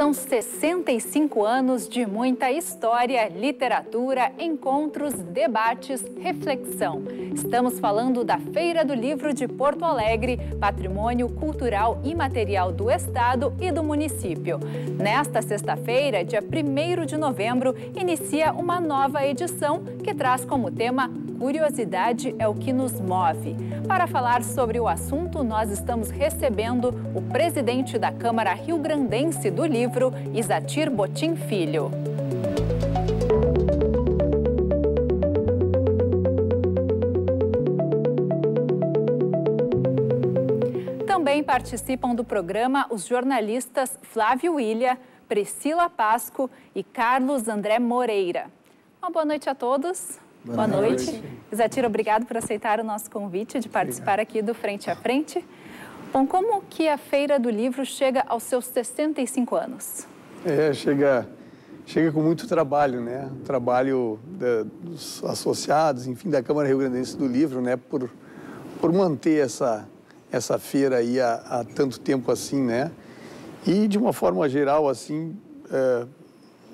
São 65 anos de muita história, literatura, encontros, debates, reflexão. Estamos falando da Feira do Livro de Porto Alegre, patrimônio cultural e material do Estado e do município. Nesta sexta-feira, dia 1 de novembro, inicia uma nova edição que traz como tema Curiosidade é o que nos move. Para falar sobre o assunto, nós estamos recebendo o presidente da Câmara Rio Grandense do Livro, Isatir Botim Filho. Também participam do programa os jornalistas Flávio Ilha, Priscila Pasco e Carlos André Moreira. Uma boa noite a todos. Boa, boa noite. noite. Zatira, obrigado por aceitar o nosso convite de participar obrigado. aqui do Frente a Frente. Bom, como que a Feira do Livro chega aos seus 65 anos? É, chega, chega com muito trabalho, né? Trabalho da, dos associados, enfim, da Câmara Rio Grandense do Livro, né? Por, por manter essa, essa feira aí há, há tanto tempo assim, né? E, de uma forma geral, assim, é,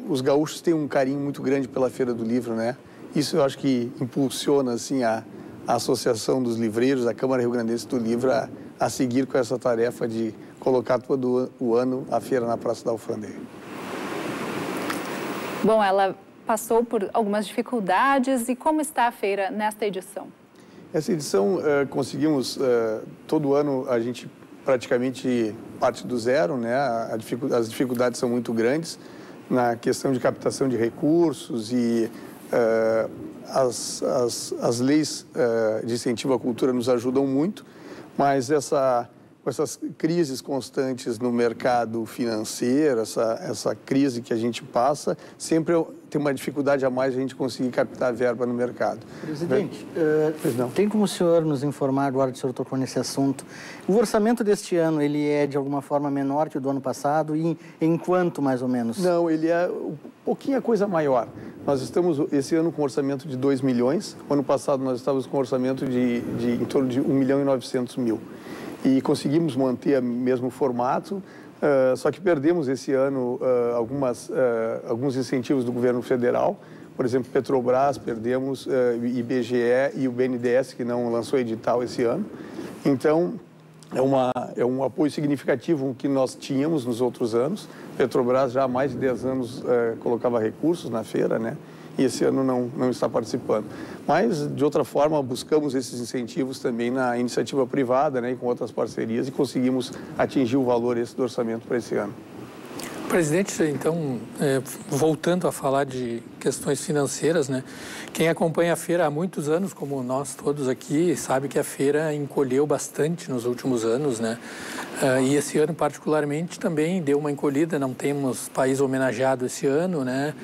os gaúchos têm um carinho muito grande pela Feira do Livro, né? Isso eu acho que impulsiona assim a, a Associação dos Livreiros, a Câmara Rio Grandense do Livro, a, a seguir com essa tarefa de colocar todo o ano a feira na Praça da Alfândega. Bom, ela passou por algumas dificuldades e como está a feira nesta edição? Essa edição uh, conseguimos uh, todo ano a gente praticamente parte do zero, né? A, a as dificuldades são muito grandes na questão de captação de recursos e as, as, as leis uh, de incentivo à cultura nos ajudam muito, mas essa, essas crises constantes no mercado financeiro, essa, essa crise que a gente passa, sempre tem uma dificuldade a mais a gente conseguir captar verba no mercado. Presidente, uh, tem como o senhor nos informar, agora que o senhor tocou nesse assunto, o orçamento deste ano, ele é de alguma forma menor que o do ano passado e em quanto mais ou menos? Não, ele é um pouquinho a coisa maior. Nós estamos esse ano com um orçamento de 2 milhões, ano passado nós estávamos com um orçamento de, de em torno de 1 milhão e 900 mil. E conseguimos manter o mesmo formato, Uh, só que perdemos esse ano uh, algumas, uh, alguns incentivos do governo federal, por exemplo, Petrobras, perdemos IBGE e o BNDES, que não lançou edital esse ano. Então, é, uma, é um apoio significativo que nós tínhamos nos outros anos. Petrobras já há mais de 10 anos colocava recursos na feira, né? e esse ano não, não está participando. Mas, de outra forma, buscamos esses incentivos também na iniciativa privada né, e com outras parcerias e conseguimos atingir o valor esse do orçamento para esse ano. Presidente, então, é, voltando a falar de questões financeiras, né? Quem acompanha a feira há muitos anos, como nós todos aqui, sabe que a feira encolheu bastante nos últimos anos, né? Uh, e esse ano, particularmente, também deu uma encolhida. Não temos país homenageado esse ano, né?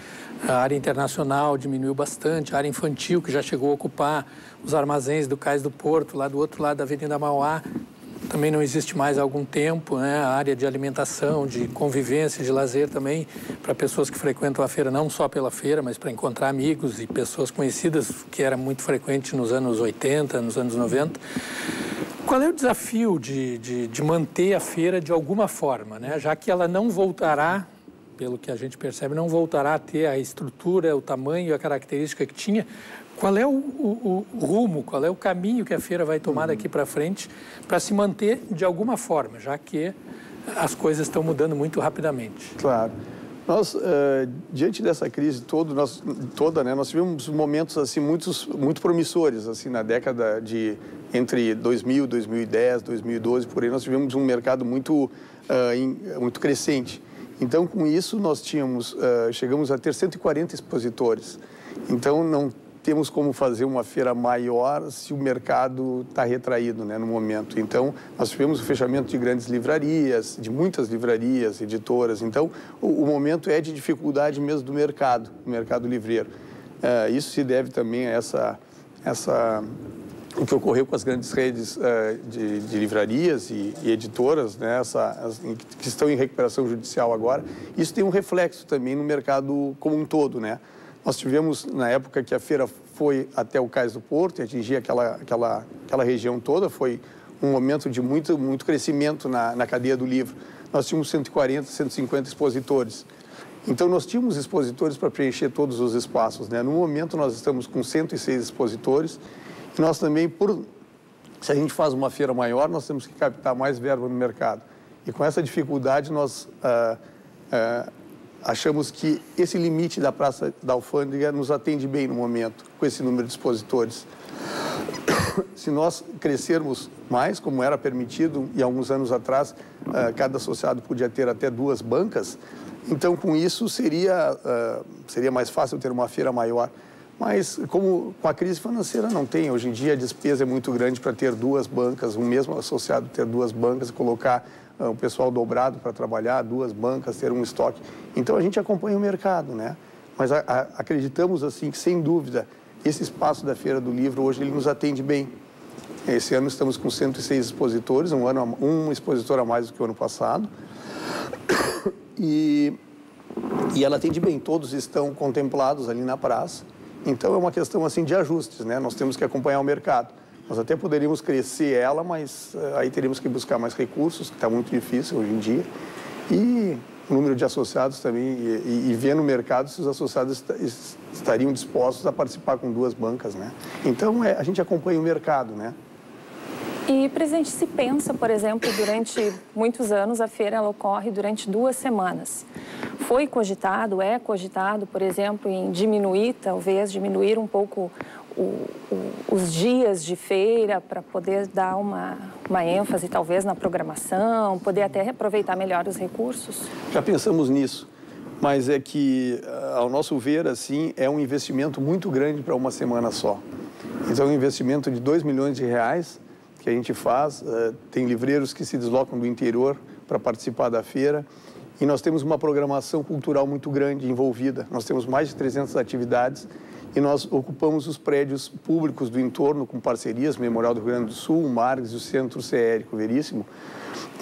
A área internacional diminuiu bastante, a área infantil, que já chegou a ocupar os armazéns do Cais do Porto, lá do outro lado da Avenida Mauá, também não existe mais há algum tempo, né? A área de alimentação, de convivência, de lazer também, para pessoas que frequentam a feira, não só pela feira, mas para encontrar amigos e pessoas conhecidas, que era muito frequente nos anos 80, nos anos 90. Qual é o desafio de, de, de manter a feira de alguma forma, né? Já que ela não voltará pelo que a gente percebe, não voltará a ter a estrutura, o tamanho a característica que tinha. Qual é o, o, o rumo, qual é o caminho que a feira vai tomar daqui para frente para se manter de alguma forma, já que as coisas estão mudando muito rapidamente? Claro. Nós, uh, diante dessa crise todo, nós, toda, né, nós tivemos momentos assim muitos, muito promissores assim na década de entre 2000, 2010, 2012 por aí nós tivemos um mercado muito uh, in, muito crescente. Então, com isso, nós tínhamos, uh, chegamos a ter 140 expositores. Então, não temos como fazer uma feira maior se o mercado está retraído né, no momento. Então, nós tivemos o fechamento de grandes livrarias, de muitas livrarias, editoras. Então, o, o momento é de dificuldade mesmo do mercado, do mercado livreiro. Uh, isso se deve também a essa, essa o que ocorreu com as grandes redes uh, de, de, livrarias e, e editoras, né, essa, as, que estão em recuperação judicial agora, isso tem um reflexo também no mercado como um todo, né? Nós tivemos, na época que a feira foi até o Cais do Porto e atingia aquela, aquela, aquela região toda, foi um momento de muito, muito crescimento na, na cadeia do livro. Nós tínhamos 140, 150 expositores. Então, nós tínhamos expositores para preencher todos os espaços. Né? No momento, nós estamos com 106 expositores. E nós também, por, se a gente faz uma feira maior, nós temos que captar mais verba no mercado. E com essa dificuldade, nós ah, ah, achamos que esse limite da Praça da Alfândega nos atende bem no momento, com esse número de expositores. Se nós crescermos mais, como era permitido, e alguns anos atrás, ah, cada associado podia ter até duas bancas, então, com isso, seria, uh, seria mais fácil ter uma feira maior. Mas, como com a crise financeira não tem, hoje em dia a despesa é muito grande para ter duas bancas, um mesmo associado ter duas bancas, colocar uh, o pessoal dobrado para trabalhar, duas bancas, ter um estoque. Então, a gente acompanha o mercado, né? Mas a, a, acreditamos, assim, que, sem dúvida, esse espaço da Feira do Livro, hoje, ele nos atende bem. Esse ano estamos com 106 expositores, um, ano, um expositor a mais do que o ano passado. E, e ela atende bem, todos estão contemplados ali na praça. Então é uma questão assim de ajustes, né? Nós temos que acompanhar o mercado. Nós até poderíamos crescer ela, mas uh, aí teríamos que buscar mais recursos, que está muito difícil hoje em dia. E o número de associados também, e, e, ver no mercado se os associados est estariam dispostos a participar com duas bancas, né? Então é, a gente acompanha o mercado, né? E, presidente, se pensa, por exemplo, durante muitos anos, a feira ocorre durante duas semanas. Foi cogitado, é cogitado, por exemplo, em diminuir, talvez, diminuir um pouco o, o, os dias de feira para poder dar uma, uma ênfase, talvez, na programação, poder até aproveitar melhor os recursos? Já pensamos nisso, mas é que, ah, ao nosso ver, assim, é um investimento muito grande para uma semana só. Então, é um investimento de 2 milhões de reais que a gente faz. Uh, tem livreiros que se deslocam do interior para participar da feira. E nós temos uma programação cultural muito grande envolvida. Nós temos mais de 300 atividades e nós ocupamos os prédios públicos do entorno com parcerias, Memorial do Rio Grande do Sul, o Marques e o Centro CR Veríssimo.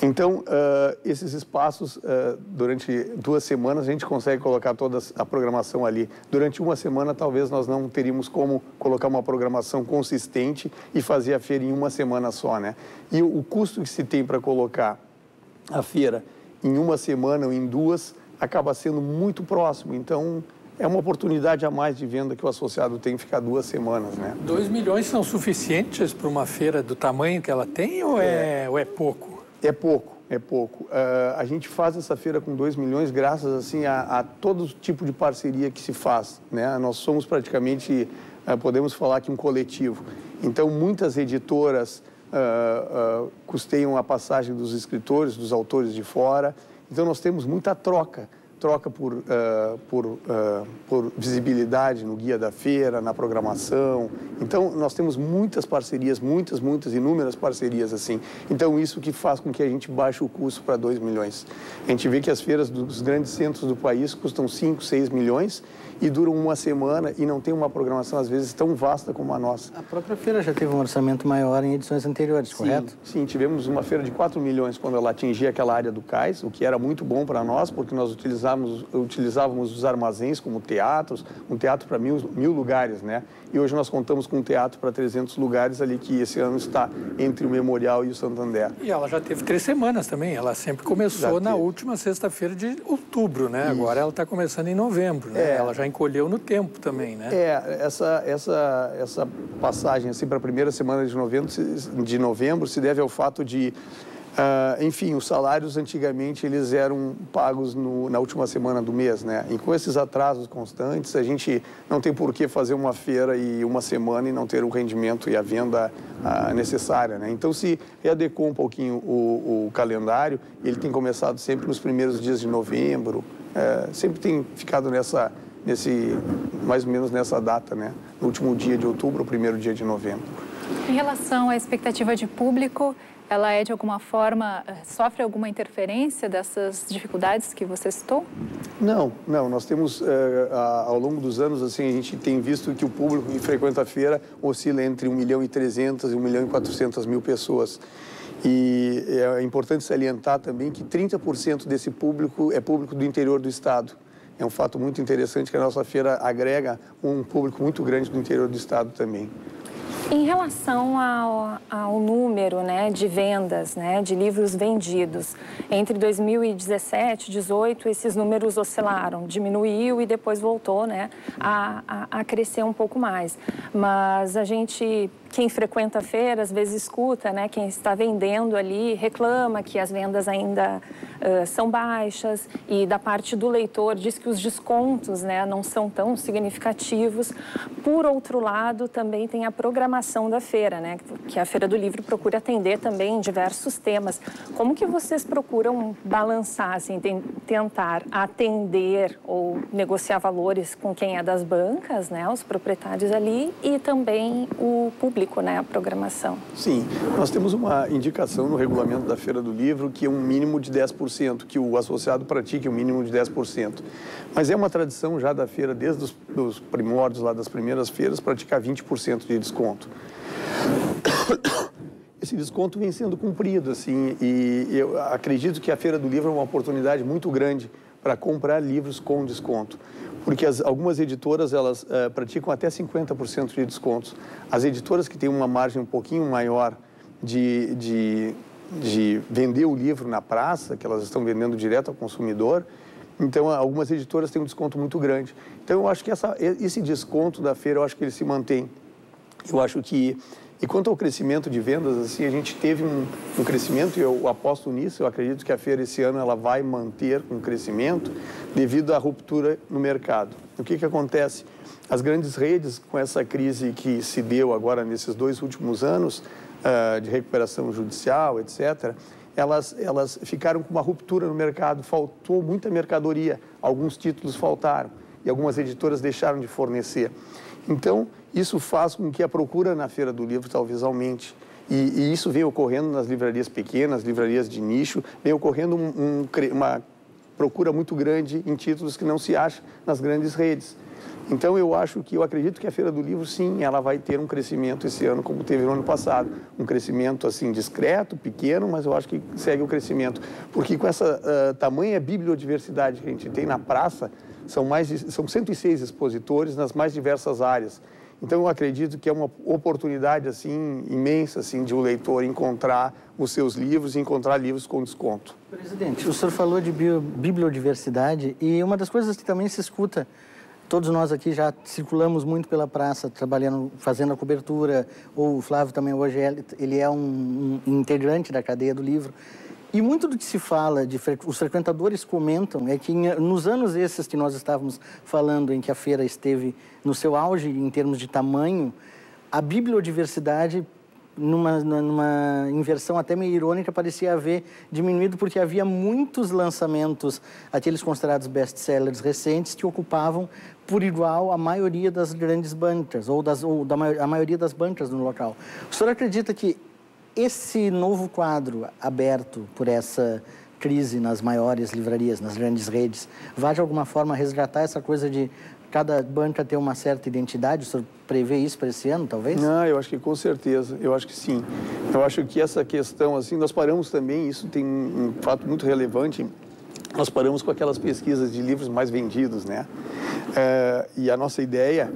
Então, uh, esses espaços, uh, durante duas semanas, a gente consegue colocar toda a programação ali. Durante uma semana, talvez nós não teríamos como colocar uma programação consistente e fazer a feira em uma semana só, né? E o custo que se tem para colocar a feira em uma semana ou em duas acaba sendo muito próximo. Então, é uma oportunidade a mais de venda que o associado tem que ficar duas semanas, né? Dois milhões são suficientes para uma feira do tamanho que ela tem ou é, é, ou é pouco? É pouco, é pouco. Uh, a gente faz essa feira com 2 milhões graças assim a, a, todo tipo de parceria que se faz. Né? Nós somos praticamente, uh, podemos falar que um coletivo. Então, muitas editoras uh, custeiam a passagem dos escritores, dos autores de fora. Então, nós temos muita troca troca por, uh, por, uh, por visibilidade no guia da feira, na programação. Então, nós temos muitas parcerias, muitas, muitas, inúmeras parcerias assim. Então, isso que faz com que a gente baixe o custo para 2 milhões. A gente vê que as feiras dos grandes centros do país custam 5, 6 milhões e duram uma semana e não tem uma programação, às vezes, tão vasta como a nossa. A própria feira já teve um orçamento maior em edições anteriores, sim, correto? Sim, tivemos uma feira de 4 milhões quando ela atingia aquela área do cais, o que era muito bom para nós, porque nós utilizávamos, utilizávamos os armazéns como teatros, um teatro para mil, mil lugares, né? E hoje nós contamos com um teatro para 300 lugares ali, que esse ano está entre o Memorial e o Santander. E ela já teve três semanas também, ela sempre começou na última sexta-feira de outubro, né? Isso. Agora ela está começando em novembro, né? É. Ela já encolheu no tempo também, né? É, essa, essa, essa passagem assim, para a primeira semana de novembro, de novembro se deve ao fato de Uh, enfim, os salários antigamente eles eram pagos no, na última semana do mês, né? E com esses atrasos constantes, a gente não tem por que fazer uma feira e uma semana e não ter o rendimento e a venda uh, necessária, né? Então, se readequou um pouquinho o, o, calendário, ele tem começado sempre nos primeiros dias de novembro, uh, sempre tem ficado nessa, nesse, mais ou menos nessa data, né? No último dia de outubro, o primeiro dia de novembro. Em relação à expectativa de público, ela é de alguma forma, eh, sofre alguma interferência dessas dificuldades que você citou? Não, não. Nós temos, eh, ao longo dos anos, assim, a gente tem visto que o público que frequenta a feira oscila entre 1 milhão e 300 e 1 milhão e 400 mil pessoas. E é importante salientar também que 30% desse público é público do interior do estado. É um fato muito interessante que a nossa feira agrega um público muito grande do interior do estado também. Em relação ao, ao, número né, de vendas, né, de livros vendidos, entre 2017 e 2018, esses números oscilaram, diminuiu e depois voltou né, a, a, a crescer um pouco mais. Mas a gente quem frequenta a feira às vezes escuta, né? Quem está vendendo ali reclama que as vendas ainda uh, são baixas e da parte do leitor diz que os descontos, né, não são tão significativos. Por outro lado, também tem a programação da feira, né? Que a feira do livro procura atender também diversos temas. Como que vocês procuram balançar, assim, tentar atender ou negociar valores com quem é das bancas, né? Os proprietários ali e também o público público, né, a programação. Sim, nós temos uma indicação no regulamento da Feira do Livro que é um mínimo de 10%, que o associado pratique um mínimo de 10%. Mas é uma tradição já da feira, desde os dos primórdios, lá das primeiras feiras, praticar 20% de desconto. Esse desconto vem sendo cumprido, assim, e eu acredito que a Feira do Livro é uma oportunidade muito grande para comprar livros com desconto porque as, algumas editoras elas uh, praticam até 50% de descontos. As editoras que têm uma margem um pouquinho maior de, de, de vender o livro na praça, que elas estão vendendo direto ao consumidor, então algumas editoras têm um desconto muito grande. Então eu acho que essa, esse desconto da feira, eu acho que ele se mantém. Eu acho que e quanto ao crescimento de vendas, assim, a gente teve um, um, crescimento e eu aposto nisso. Eu acredito que a feira esse ano ela vai manter um crescimento devido à ruptura no mercado. O que que acontece? As grandes redes, com essa crise que se deu agora nesses dois últimos anos uh, de recuperação judicial, etc., elas, elas ficaram com uma ruptura no mercado. Faltou muita mercadoria, alguns títulos faltaram e algumas editoras deixaram de fornecer. Então, isso faz com que a procura na Feira do Livro talvez aumente. E, e isso vem ocorrendo nas livrarias pequenas, livrarias de nicho, vem ocorrendo um, um, uma procura muito grande em títulos que não se acha nas grandes redes. Então eu acho que eu acredito que a Feira do Livro sim, ela vai ter um crescimento esse ano como teve no ano passado, um crescimento assim discreto, pequeno, mas eu acho que segue o crescimento, porque com essa uh, tamanha bibliodiversidade que a gente tem na praça, são mais de, são 106 expositores nas mais diversas áreas. Então eu acredito que é uma oportunidade assim imensa assim de o um leitor encontrar os seus livros e encontrar livros com desconto. Presidente, o senhor falou de bio, bibliodiversidade e uma das coisas que também se escuta todos nós aqui já circulamos muito pela praça, trabalhando, fazendo a cobertura. Ou o Flávio também hoje é, ele é um, um integrante da cadeia do livro. E muito do que se fala, de, os frequentadores comentam, é que nos anos esses que nós estávamos falando, em que a feira esteve no seu auge em termos de tamanho, a bibliodiversidade, numa, numa inversão até meio irônica, parecia haver diminuído, porque havia muitos lançamentos, aqueles considerados best-sellers recentes, que ocupavam por igual a maioria das grandes bancas, ou, das, ou da, a maioria das bancas no local. O senhor acredita que esse novo quadro aberto por essa crise nas maiores livrarias, nas grandes redes, vai de alguma forma resgatar essa coisa de cada banca ter uma certa identidade? O senhor prevê isso para esse ano, talvez? Não, eu acho que com certeza, eu acho que sim. Eu acho que essa questão, assim, nós paramos também, isso tem um fato muito relevante, nós paramos com aquelas pesquisas de livros mais vendidos, né? É, e a nossa ideia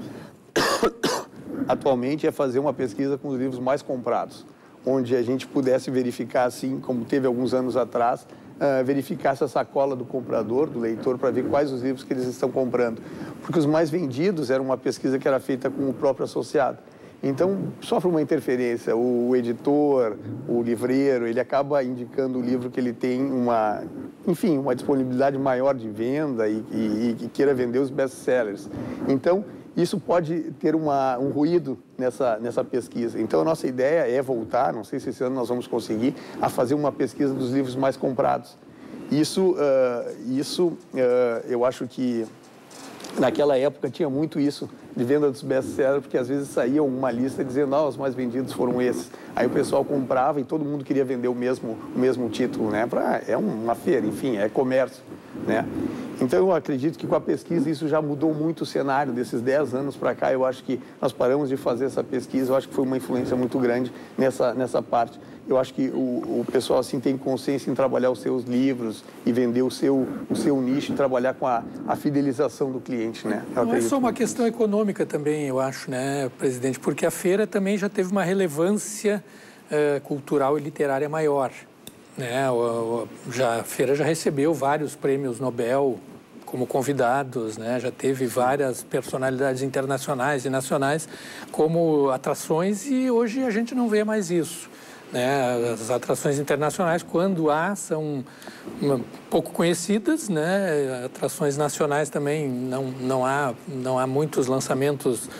atualmente é fazer uma pesquisa com os livros mais comprados onde a gente pudesse verificar, assim como teve alguns anos atrás, uh, verificar essa sacola do comprador, do leitor, para ver quais os livros que eles estão comprando. Porque os mais vendidos era uma pesquisa que era feita com o próprio associado. Então, sofre uma interferência. O editor, o livreiro, ele acaba indicando o livro que ele tem uma, enfim, uma disponibilidade maior de venda e, e, e queira vender os best-sellers. Então, isso pode ter uma, um ruído nessa, nessa pesquisa. Então, a nossa ideia é voltar, não sei se esse ano nós vamos conseguir, a fazer uma pesquisa dos livros mais comprados. Isso, uh, isso uh, eu acho que naquela época tinha muito isso de venda dos best-sellers, porque às vezes saía uma lista dizendo, ah, os mais vendidos foram esses. Aí o pessoal comprava e todo mundo queria vender o mesmo, o mesmo título, né? Pra, é uma feira, enfim, é comércio, né? Então eu acredito que com a pesquisa isso já mudou muito o cenário desses 10 anos para cá. Eu acho que nós paramos de fazer essa pesquisa, eu acho que foi uma influência muito grande nessa, nessa parte. Eu acho que o, o pessoal assim tem consciência em trabalhar os seus livros e vender o seu, o seu nicho e trabalhar com a, a fidelização do cliente, né? Eu Não é só uma questão econômica também, eu acho, né, presidente? Porque a feira também já teve uma relevância uh, cultural e literária maior. Né? Já, a feira já recebeu vários prêmios Nobel como convidados, né? já teve várias personalidades internacionais e nacionais como atrações e hoje a gente não vê mais isso. Né? As atrações internacionais, quando há, são pouco conhecidas, né? atrações nacionais também não, não, há, não há muitos lançamentos.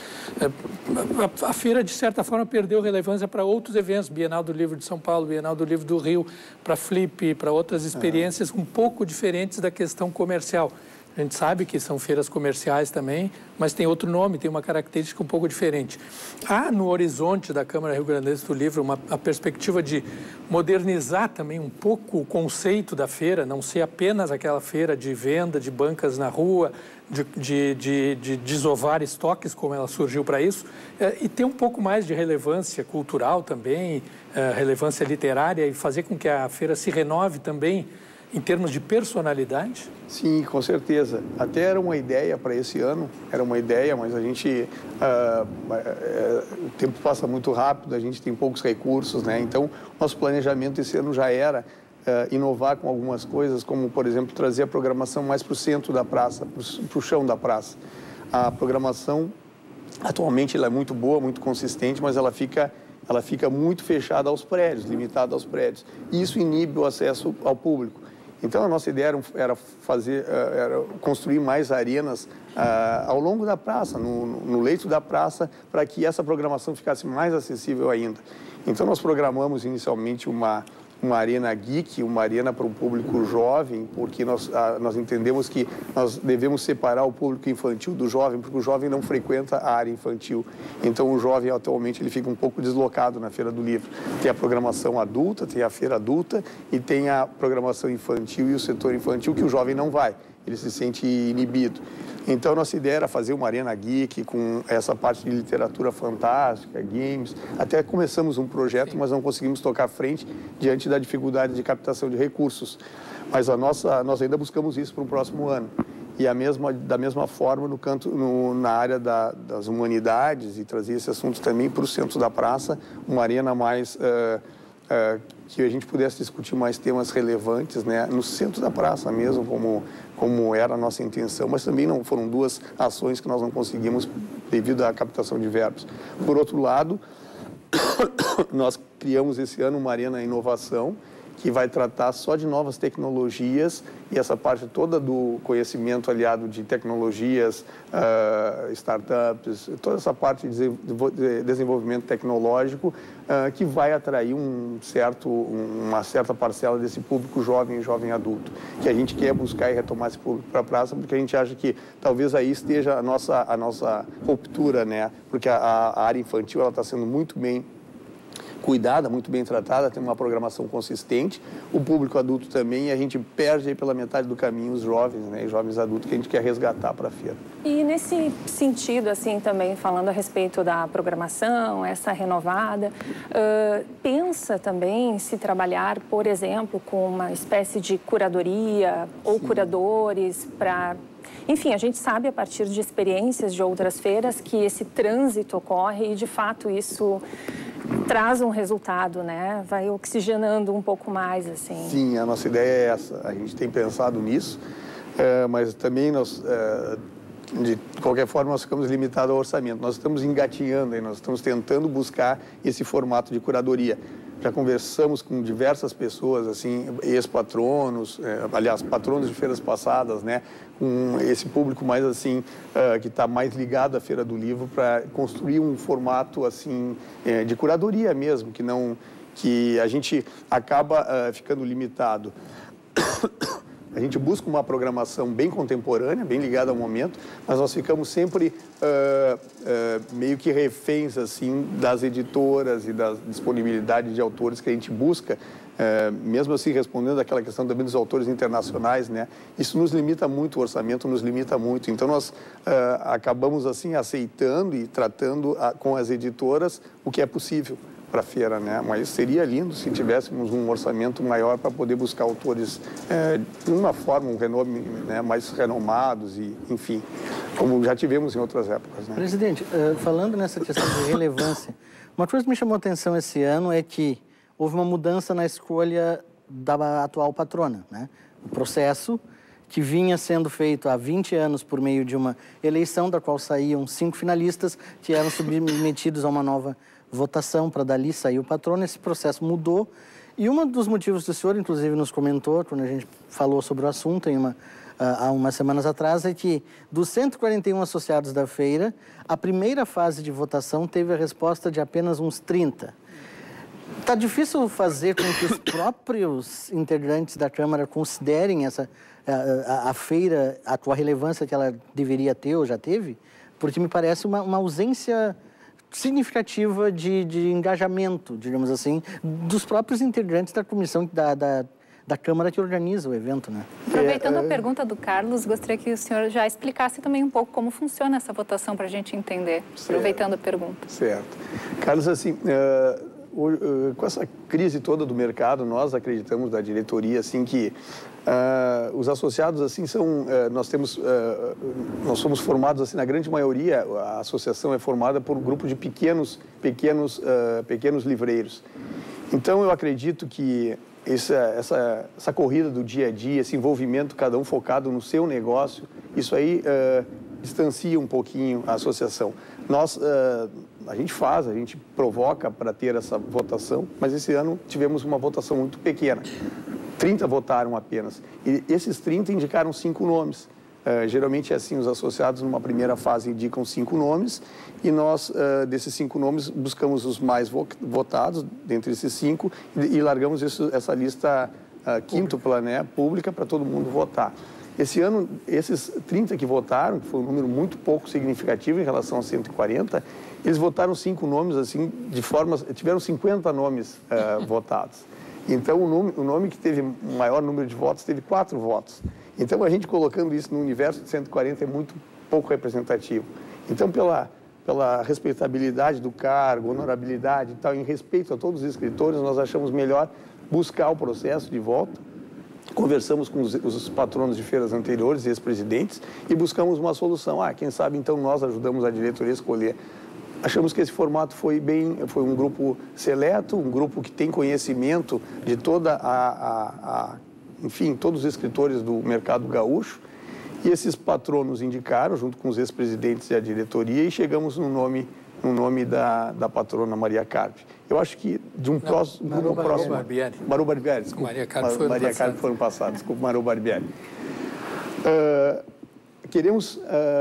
É, a, a, feira, de certa forma, perdeu relevância para outros eventos, Bienal do Livro de São Paulo, Bienal do Livro do Rio, para Flip, para outras experiências um pouco diferentes da questão comercial. A gente sabe que são feiras comerciais também, mas tem outro nome, tem uma característica um pouco diferente. Há no horizonte da Câmara Rio Grande do Livro uma, a perspectiva de modernizar também um pouco o conceito da feira, não ser apenas aquela feira de venda de bancas na rua, de, de, de, de desovar estoques, como ela surgiu para isso, é, e ter um pouco mais de relevância cultural também, é, relevância literária, e fazer com que a feira se renove também em termos de personalidade? Sim, com certeza. Até era uma ideia para esse ano, era uma ideia, mas a gente. Uh, uh, o tempo passa muito rápido, a gente tem poucos recursos, né? Então, nosso planejamento esse ano já era uh, inovar com algumas coisas, como, por exemplo, trazer a programação mais para o centro da praça, para o chão da praça. A programação, atualmente, ela é muito boa, muito consistente, mas ela fica ela fica muito fechada aos prédios, limitada aos prédios. Isso inibe o acesso ao público. Então a nossa ideia era, fazer, eh, era construir mais arenas uh, ao longo da praça, no, no leito da praça, para que essa programação ficasse mais acessível ainda. Então nós programamos inicialmente uma uma arena geek, uma arena para o público jovem, porque nós, a, nós entendemos que nós devemos separar o público infantil do jovem, porque o jovem não frequenta a área infantil. Então, o jovem atualmente ele fica um pouco deslocado na Feira do Livro. Tem a programação adulta, tem a feira adulta e tem a programação infantil e o setor infantil que o jovem não vai, ele se sente inibido. Então, nossa ideia era fazer uma arena geek com essa parte de literatura fantástica, games. Até começamos um projeto, mas não conseguimos tocar frente diante da dificuldade de captação de recursos. Mas a nossa, nós ainda buscamos isso para o próximo ano. E a mesma, da mesma forma, no canto, no, na área da, das humanidades, e trazer esse assunto também para o centro da praça, uma arena mais. Uh, uh, que a gente pudesse discutir mais temas relevantes, né, no centro da praça mesmo, como como era a nossa intenção, mas também não foram duas ações que nós não conseguimos devido à captação de verbos. Por outro lado, nós criamos esse ano uma arena inovação que vai tratar só de novas tecnologias e essa parte toda do conhecimento aliado de tecnologias, uh, startups, toda essa parte de desenvolvimento tecnológico uh, que vai atrair um certo, uma certa parcela desse público jovem e jovem adulto, que a gente quer buscar e retomar esse público para a praça, porque a gente acha que talvez aí esteja a nossa, a nossa ruptura, né? porque a, a área infantil está sendo muito bem cuidada, muito bem tratada, tem uma programação consistente, o público adulto também, e a gente perde pela metade do caminho os jovens, né, jovens adultos que a gente quer resgatar para a feira. E nesse sentido, assim, também falando a respeito da programação, essa renovada, uh, pensa também se trabalhar, por exemplo, com uma espécie de curadoria ou Sim. curadores para enfim, a gente sabe a partir de experiências de outras feiras que esse trânsito ocorre e, de fato, isso traz um resultado, né? Vai oxigenando um pouco mais, assim. Sim, a nossa ideia é essa. A gente tem pensado nisso, é, mas também nós, é, de qualquer forma, nós ficamos limitados ao orçamento. Nós estamos engatinhando, nós estamos tentando buscar esse formato de curadoria já conversamos com diversas pessoas, assim, ex-patronos, é, aliás, patronos de feiras passadas, né, com esse público mais assim, uh, que está mais ligado à Feira do Livro, para construir um formato assim é, de curadoria mesmo, que não, que a gente acaba uh, ficando limitado a gente busca uma programação bem contemporânea, bem ligada ao momento, mas nós ficamos sempre uh, uh, meio que reféns assim das editoras e da disponibilidade de autores que a gente busca mesmo assim, respondendo aquela questão também dos autores internacionais, né, isso nos limita muito, o orçamento nos limita muito. Então, nós acabamos assim aceitando e tratando a, com as editoras o que é possível para a feira, né? Mas seria lindo se tivéssemos um orçamento maior para poder buscar autores é, de uma forma, um renome né, mais renomados e, enfim, como já tivemos em outras épocas. Né? Presidente, uh, falando nessa questão de relevância, uma coisa que me chamou a atenção esse ano é que houve uma mudança na escolha da atual patrona. Né? O processo que vinha sendo feito há 20 anos por meio de uma eleição da qual saíam cinco finalistas que eram submetidos a uma nova votação para dali sair o patrono. Esse processo mudou e um dos motivos que o senhor, inclusive, nos comentou quando a gente falou sobre o assunto em uma, há umas semanas atrás é que dos 141 associados da feira, a primeira fase de votação teve a resposta de apenas uns 30. Está difícil fazer com que os próprios integrantes da Câmara considerem essa a, a, a, feira, a tua relevância que ela deveria ter ou já teve? Porque me parece uma, uma ausência significativa de, de, engajamento, digamos assim, dos próprios integrantes da comissão da, da, da Câmara que organiza o evento, né? Aproveitando é, a é... pergunta do Carlos, gostaria que o senhor já explicasse também um pouco como funciona essa votação para a gente entender, certo. aproveitando a pergunta. Certo. Carlos, assim, uh com essa crise toda do mercado, nós acreditamos da diretoria assim que uh, os associados assim são uh, nós temos uh, nós somos formados assim na grande maioria a associação é formada por um grupo de pequenos pequenos pequenos livreiros. Então eu acredito que essa, essa, essa corrida do dia a dia, esse envolvimento, cada um focado no seu negócio, isso aí distancia um pouquinho a associação. Nós a gente faz, a gente provoca para ter essa votação, mas esse ano tivemos uma votação muito pequena. 30 votaram apenas. E esses 30 indicaram cinco nomes. Uh, geralmente é assim, os associados numa primeira fase indicam cinco nomes e nós, uh, desses cinco nomes, buscamos os mais votados dentre esses cinco e, e largamos isso, essa lista uh, quíntupla, né, pública, para todo mundo votar. Esse ano, esses 30 que votaram, que foi um número muito pouco significativo em relação a 140, eles votaram cinco nomes, assim, de forma... Tiveram 50 nomes uh, votados. Então, o nome, o nome que teve maior número de votos teve quatro votos. Então, a gente colocando isso no universo de 140 é muito pouco representativo. Então, pela, pela respeitabilidade do cargo, honorabilidade e tal, em respeito a todos os escritores, nós achamos melhor buscar o processo de volta. Conversamos com os, os patronos de feiras anteriores e ex-presidentes e buscamos uma solução. Ah, quem sabe então nós ajudamos a diretoria a escolher achamos que esse formato foi bem, foi um grupo seleto, um grupo que tem conhecimento de toda a, a, a enfim, todos os escritores do mercado gaúcho. E esses patronos indicaram, junto com os ex-presidentes e a diretoria, e chegamos no nome, no nome da, da patrona Maria Carpe. Eu acho que de um, próximo, Maru, um próximo... Barbieri. Maru Barbieri, desculpa. Maria Carpe foi Maria Carpe foi ano passado, desculpa, Maru Barbieri. Uh, Queremos uh,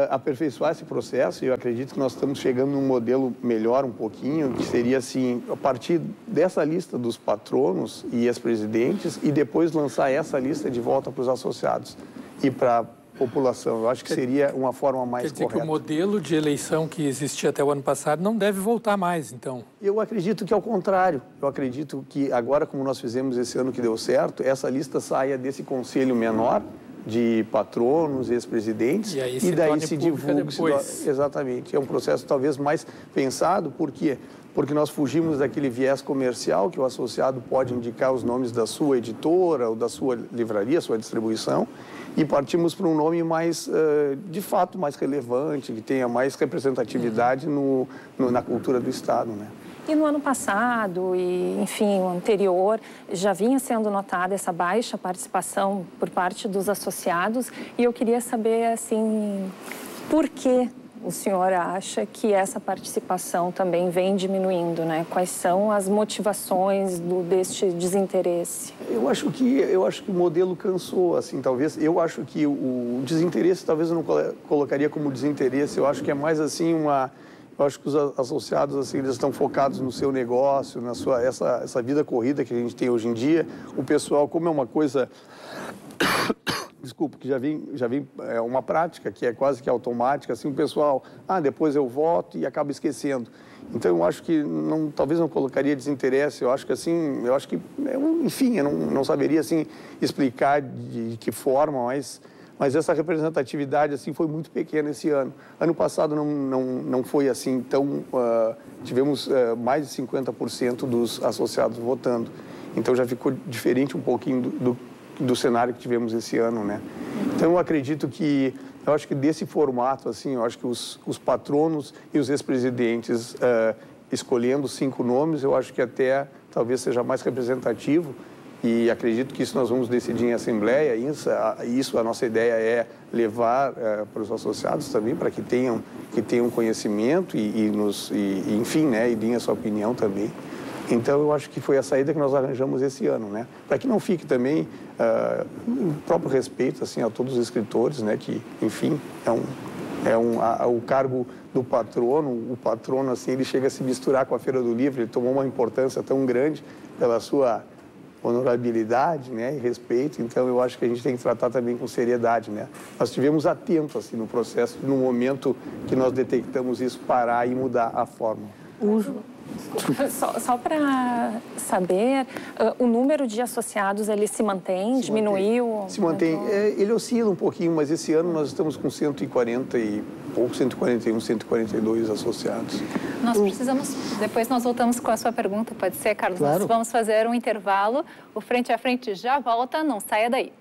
aperfeiçoar esse processo e eu acredito que nós estamos chegando num modelo melhor um pouquinho, que seria assim, a partir dessa lista dos patronos e ex-presidentes e depois lançar essa lista de volta para os associados e para a população. Eu acho que seria uma forma mais Quer dizer correta. que o modelo de eleição que existia até o ano passado não deve voltar mais, então? Eu acredito que ao contrário. Eu acredito que agora, como nós fizemos esse ano que deu certo, essa lista saia desse conselho menor de patronos, ex-presidentes, e, e, daí se divulga. Se exatamente. É um processo talvez mais pensado, por quê? Porque nós fugimos daquele viés comercial que o associado pode indicar os nomes da sua editora ou da sua livraria, sua distribuição, e partimos para um nome mais, de fato, mais relevante, que tenha mais representatividade no, no na cultura do Estado, né? E no ano passado e, enfim, o anterior, já vinha sendo notada essa baixa participação por parte dos associados e eu queria saber, assim, por que o senhor acha que essa participação também vem diminuindo, né? Quais são as motivações do, deste desinteresse? Eu acho que eu acho que o modelo cansou, assim, talvez. Eu acho que o, desinteresse, talvez eu não colocaria como desinteresse. Eu acho que é mais assim uma eu acho que os associados assim eles estão focados no seu negócio, na sua essa essa vida corrida que a gente tem hoje em dia. O pessoal, como é uma coisa desculpa, que já vem, já vem é, uma prática que é quase que automática, assim, o pessoal, ah, depois eu voto e acaba esquecendo. Então, eu acho que não, talvez não colocaria desinteresse, eu acho que assim, eu acho que, enfim, eu não, não saberia, assim, explicar de, de que forma, mas mas essa representatividade assim foi muito pequena esse ano. Ano passado não, não, não foi assim tão... Uh, tivemos uh, mais de 50% dos associados votando. Então já ficou diferente um pouquinho do, do, do, cenário que tivemos esse ano, né? Então eu acredito que... Eu acho que desse formato, assim, eu acho que os, os patronos e os ex-presidentes uh, escolhendo cinco nomes, eu acho que até talvez seja mais representativo e acredito que isso nós vamos decidir em assembleia. Isso, isso a nossa ideia é levar é, para os associados também, para que tenham, que tenham conhecimento e, e nos, e, enfim, né, e deem a sua opinião também. Então, eu acho que foi a saída que nós arranjamos esse ano, né? Para que não fique também uh, o próprio respeito, assim, a todos os escritores, né? Que, enfim, é um, é um, a, o cargo do patrono, o patrono, assim, ele chega a se misturar com a Feira do Livro, ele tomou uma importância tão grande pela sua honorabilidade né, e respeito, então eu acho que a gente tem que tratar também com seriedade. Né? Nós estivemos atentos assim, no processo, no momento que nós detectamos isso, parar e mudar a forma. Uso. Só, só para saber, uh, o número de associados ele se mantém, se diminuiu? Mantém. Se mantém. É, ele oscila um pouquinho, mas esse ano nós estamos com 140 e pouco, 141, 142 associados. Nós precisamos, depois nós voltamos com a sua pergunta, pode ser, Carlos? Claro. Nós vamos fazer um intervalo, o Frente a Frente já volta, não saia daí.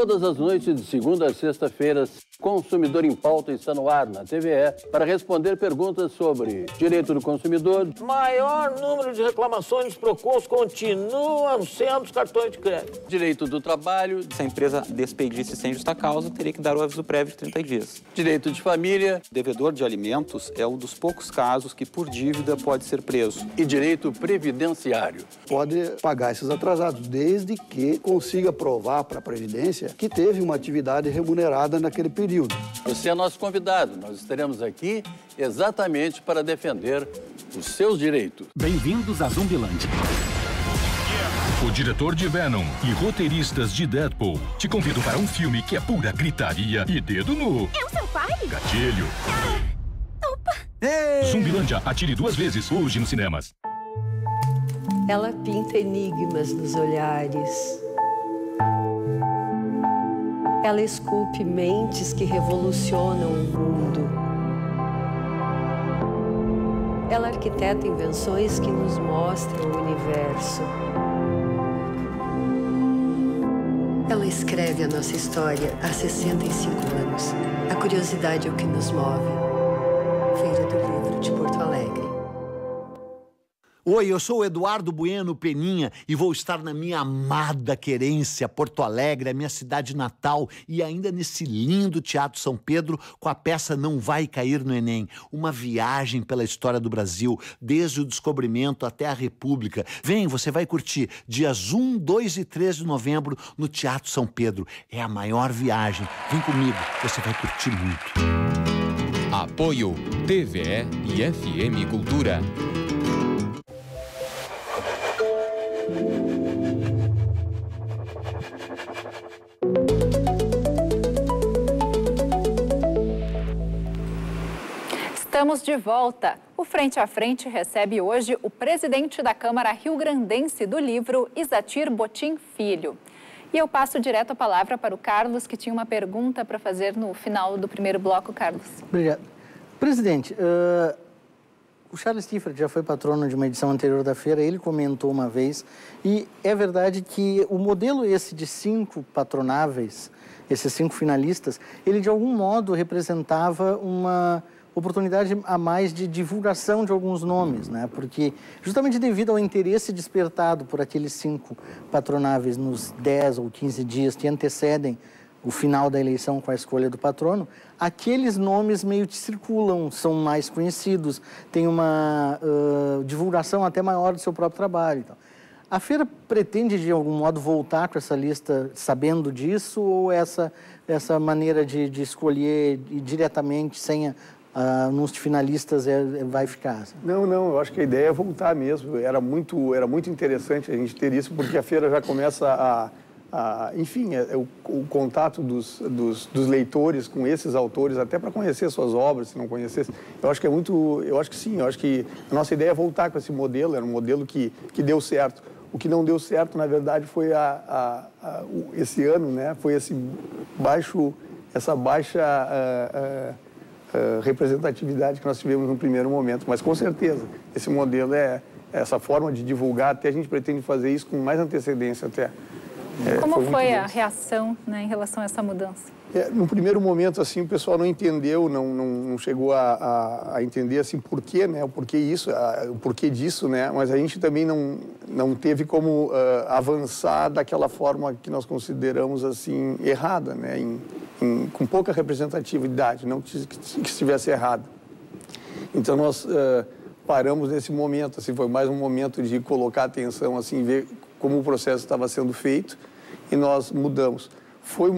Todas as noites de segunda a sexta-feiras, Consumidor em Pauta está no ar na TVE para responder perguntas sobre direito do consumidor. Maior número de reclamações PROCONs continuam sendo os cartões de crédito. Direito do trabalho. Se a empresa despedisse sem justa causa, teria que dar o aviso prévio de 30 dias. Direito de família. Devedor de alimentos é um dos poucos casos que, por dívida, pode ser preso. E direito previdenciário. Pode pagar esses atrasados, desde que consiga provar para a Previdência que teve uma atividade remunerada naquele período período. Você é nosso convidado. Nós estaremos aqui exatamente para defender os seus direitos. Bem-vindos a Zumbilândia. O diretor de Venom e roteiristas de Deadpool te convido para um filme que é pura gritaria e dedo no. É o seu pai? Gatilho. Ah, opa! Ei. Zumbilândia, atire duas vezes hoje nos cinemas. Ela pinta enigmas nos olhares ela esculpe mentes que revolucionam o mundo. Ela arquiteta invenções que nos mostram o universo. Ela escreve a nossa história há 65 anos. A curiosidade é o que nos move. Feira do Livro de Porto Alegre. Oi, eu sou o Eduardo Bueno Peninha e vou estar na minha amada querência, Porto Alegre, a minha cidade natal, e ainda nesse lindo Teatro São Pedro com a peça Não Vai Cair no Enem. Uma viagem pela história do Brasil, desde o descobrimento até a República. Vem, você vai curtir dias 1, 2 e 3 de novembro no Teatro São Pedro. É a maior viagem. Vem comigo, você vai curtir muito. Apoio TVE e FM Cultura. Estamos de volta. O Frente a Frente recebe hoje o presidente da Câmara Rio Grandense do livro, Isatir Botim Filho. E eu passo direto a palavra para o Carlos, que tinha uma pergunta para fazer no final do primeiro bloco, Carlos. Obrigado. Presidente, uh, o Charles Tifford já foi patrono de uma edição anterior da feira, ele comentou uma vez, e é verdade que o modelo esse de cinco patronáveis, esses cinco finalistas, ele de algum modo representava uma oportunidade a mais de divulgação de alguns nomes, né? porque justamente devido ao interesse despertado por aqueles cinco patronáveis nos 10 ou 15 dias que antecedem o final da eleição com a escolha do patrono, aqueles nomes meio que circulam, são mais conhecidos, têm uma uh, divulgação até maior do seu próprio trabalho. Então. A feira pretende, de algum modo, voltar com essa lista sabendo disso ou essa, essa maneira de, de escolher diretamente, sem ah, nos finalistas é, é, vai ficar? Não, não, eu acho que a ideia é voltar mesmo. Era muito, era muito interessante a gente ter isso, porque a feira já começa a, a enfim, é, é o, o, contato dos, dos, dos, leitores com esses autores, até para conhecer suas obras, se não conhecesse. Eu acho que é muito, eu acho que sim, eu acho que a nossa ideia é voltar com esse modelo, era um modelo que, que deu certo. O que não deu certo, na verdade, foi a, a, a esse ano, né? Foi esse baixo, essa baixa uh, uh, representatividade que nós tivemos no primeiro momento. Mas com certeza, esse modelo é essa forma de divulgar. Até a gente pretende fazer isso com mais antecedência até. É, Como foi, foi a reação né, em relação a essa mudança? É, no primeiro momento, assim, o pessoal não entendeu, não, não, não chegou a, a, a, entender, assim, por quê, né? O porquê isso, a, o porquê disso, né? Mas a gente também não, não teve como uh, avançar daquela forma que nós consideramos, assim, errada, né? Em, em, com pouca representatividade, não que, que estivesse errada. Então, nós uh, paramos nesse momento, assim, foi mais um momento de colocar atenção, assim, ver como o processo estava sendo feito e nós mudamos. Foi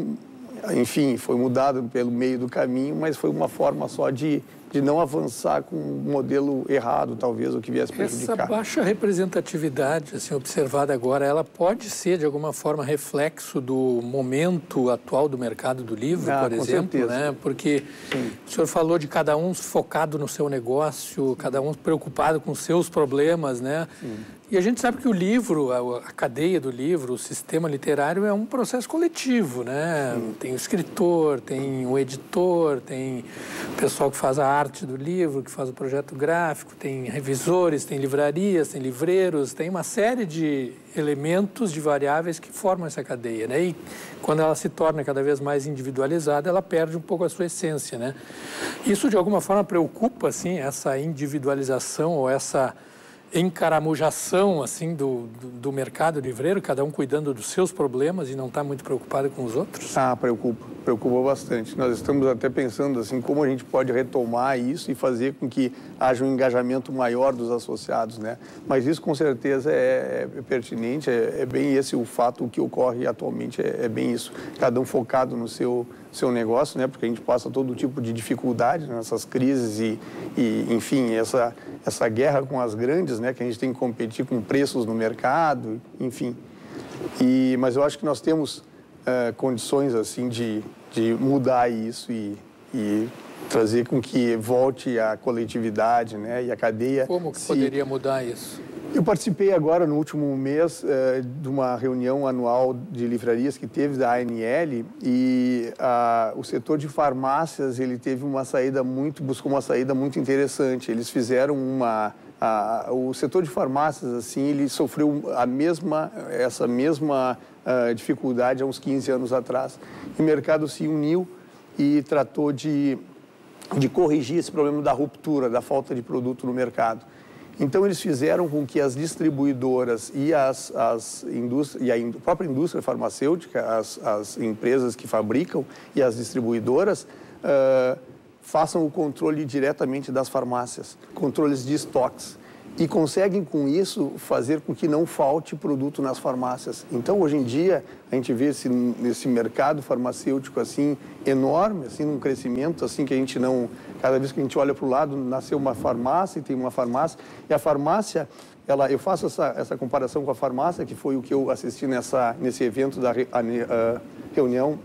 enfim, foi mudado pelo meio do caminho, mas foi uma forma só de, de não avançar com um modelo errado, talvez, o que viesse prejudicar. Essa baixa representatividade, assim, observada agora, ela pode ser, de alguma forma, reflexo do momento atual do mercado do livro, ah, por exemplo, certeza. né? Porque Sim. o senhor falou de cada um focado no seu negócio, cada um preocupado com seus problemas, né? Sim. E a gente sabe que o livro, a, cadeia do livro, o sistema literário é um processo coletivo, né? Sim. Tem o escritor, tem o editor, tem o pessoal que faz a arte do livro, que faz o projeto gráfico, tem revisores, tem livrarias, tem livreiros, tem uma série de elementos, de variáveis que formam essa cadeia, né? E quando ela se torna cada vez mais individualizada, ela perde um pouco a sua essência, né? Isso de alguma forma preocupa, assim, essa individualização ou essa encaramujação assim do, do, do, mercado livreiro, cada um cuidando dos seus problemas e não está muito preocupado com os outros? Ah, preocupa, preocupa bastante. Nós estamos até pensando assim como a gente pode retomar isso e fazer com que haja um engajamento maior dos associados, né? Mas isso com certeza é, é pertinente, é, é, bem esse o fato o que ocorre atualmente é, é bem isso. Cada um focado no seu seu negócio, né? Porque a gente passa todo tipo de dificuldade nessas crises e, e, enfim, essa essa guerra com as grandes, né? Que a gente tem que competir com preços no mercado, enfim. E mas eu acho que nós temos uh, condições assim de, de mudar isso e, e trazer com que volte a coletividade, né? E a cadeia. Como que se... poderia mudar isso? Eu participei agora, no último mês, eh, de uma reunião anual de livrarias que teve da ANL e a, o setor de farmácias, ele teve uma saída muito, buscou uma saída muito interessante. Eles fizeram uma... A, o setor de farmácias, assim, ele sofreu a mesma, essa mesma uh, dificuldade há uns 15 anos atrás. O mercado se uniu e tratou de, de corrigir esse problema da ruptura, da falta de produto no mercado. Então, eles fizeram com que as distribuidoras e, as, as indústrias, e a própria indústria farmacêutica, as, as empresas que fabricam e as distribuidoras, uh, façam o controle diretamente das farmácias, controles de estoques e conseguem com isso fazer com que não falte produto nas farmácias. Então hoje em dia a gente vê esse, esse mercado farmacêutico assim enorme, assim num crescimento assim que a gente não cada vez que a gente olha para o lado nasceu uma farmácia e tem uma farmácia e a farmácia ela eu faço essa, essa comparação com a farmácia que foi o que eu assisti nessa nesse evento da a, a reunião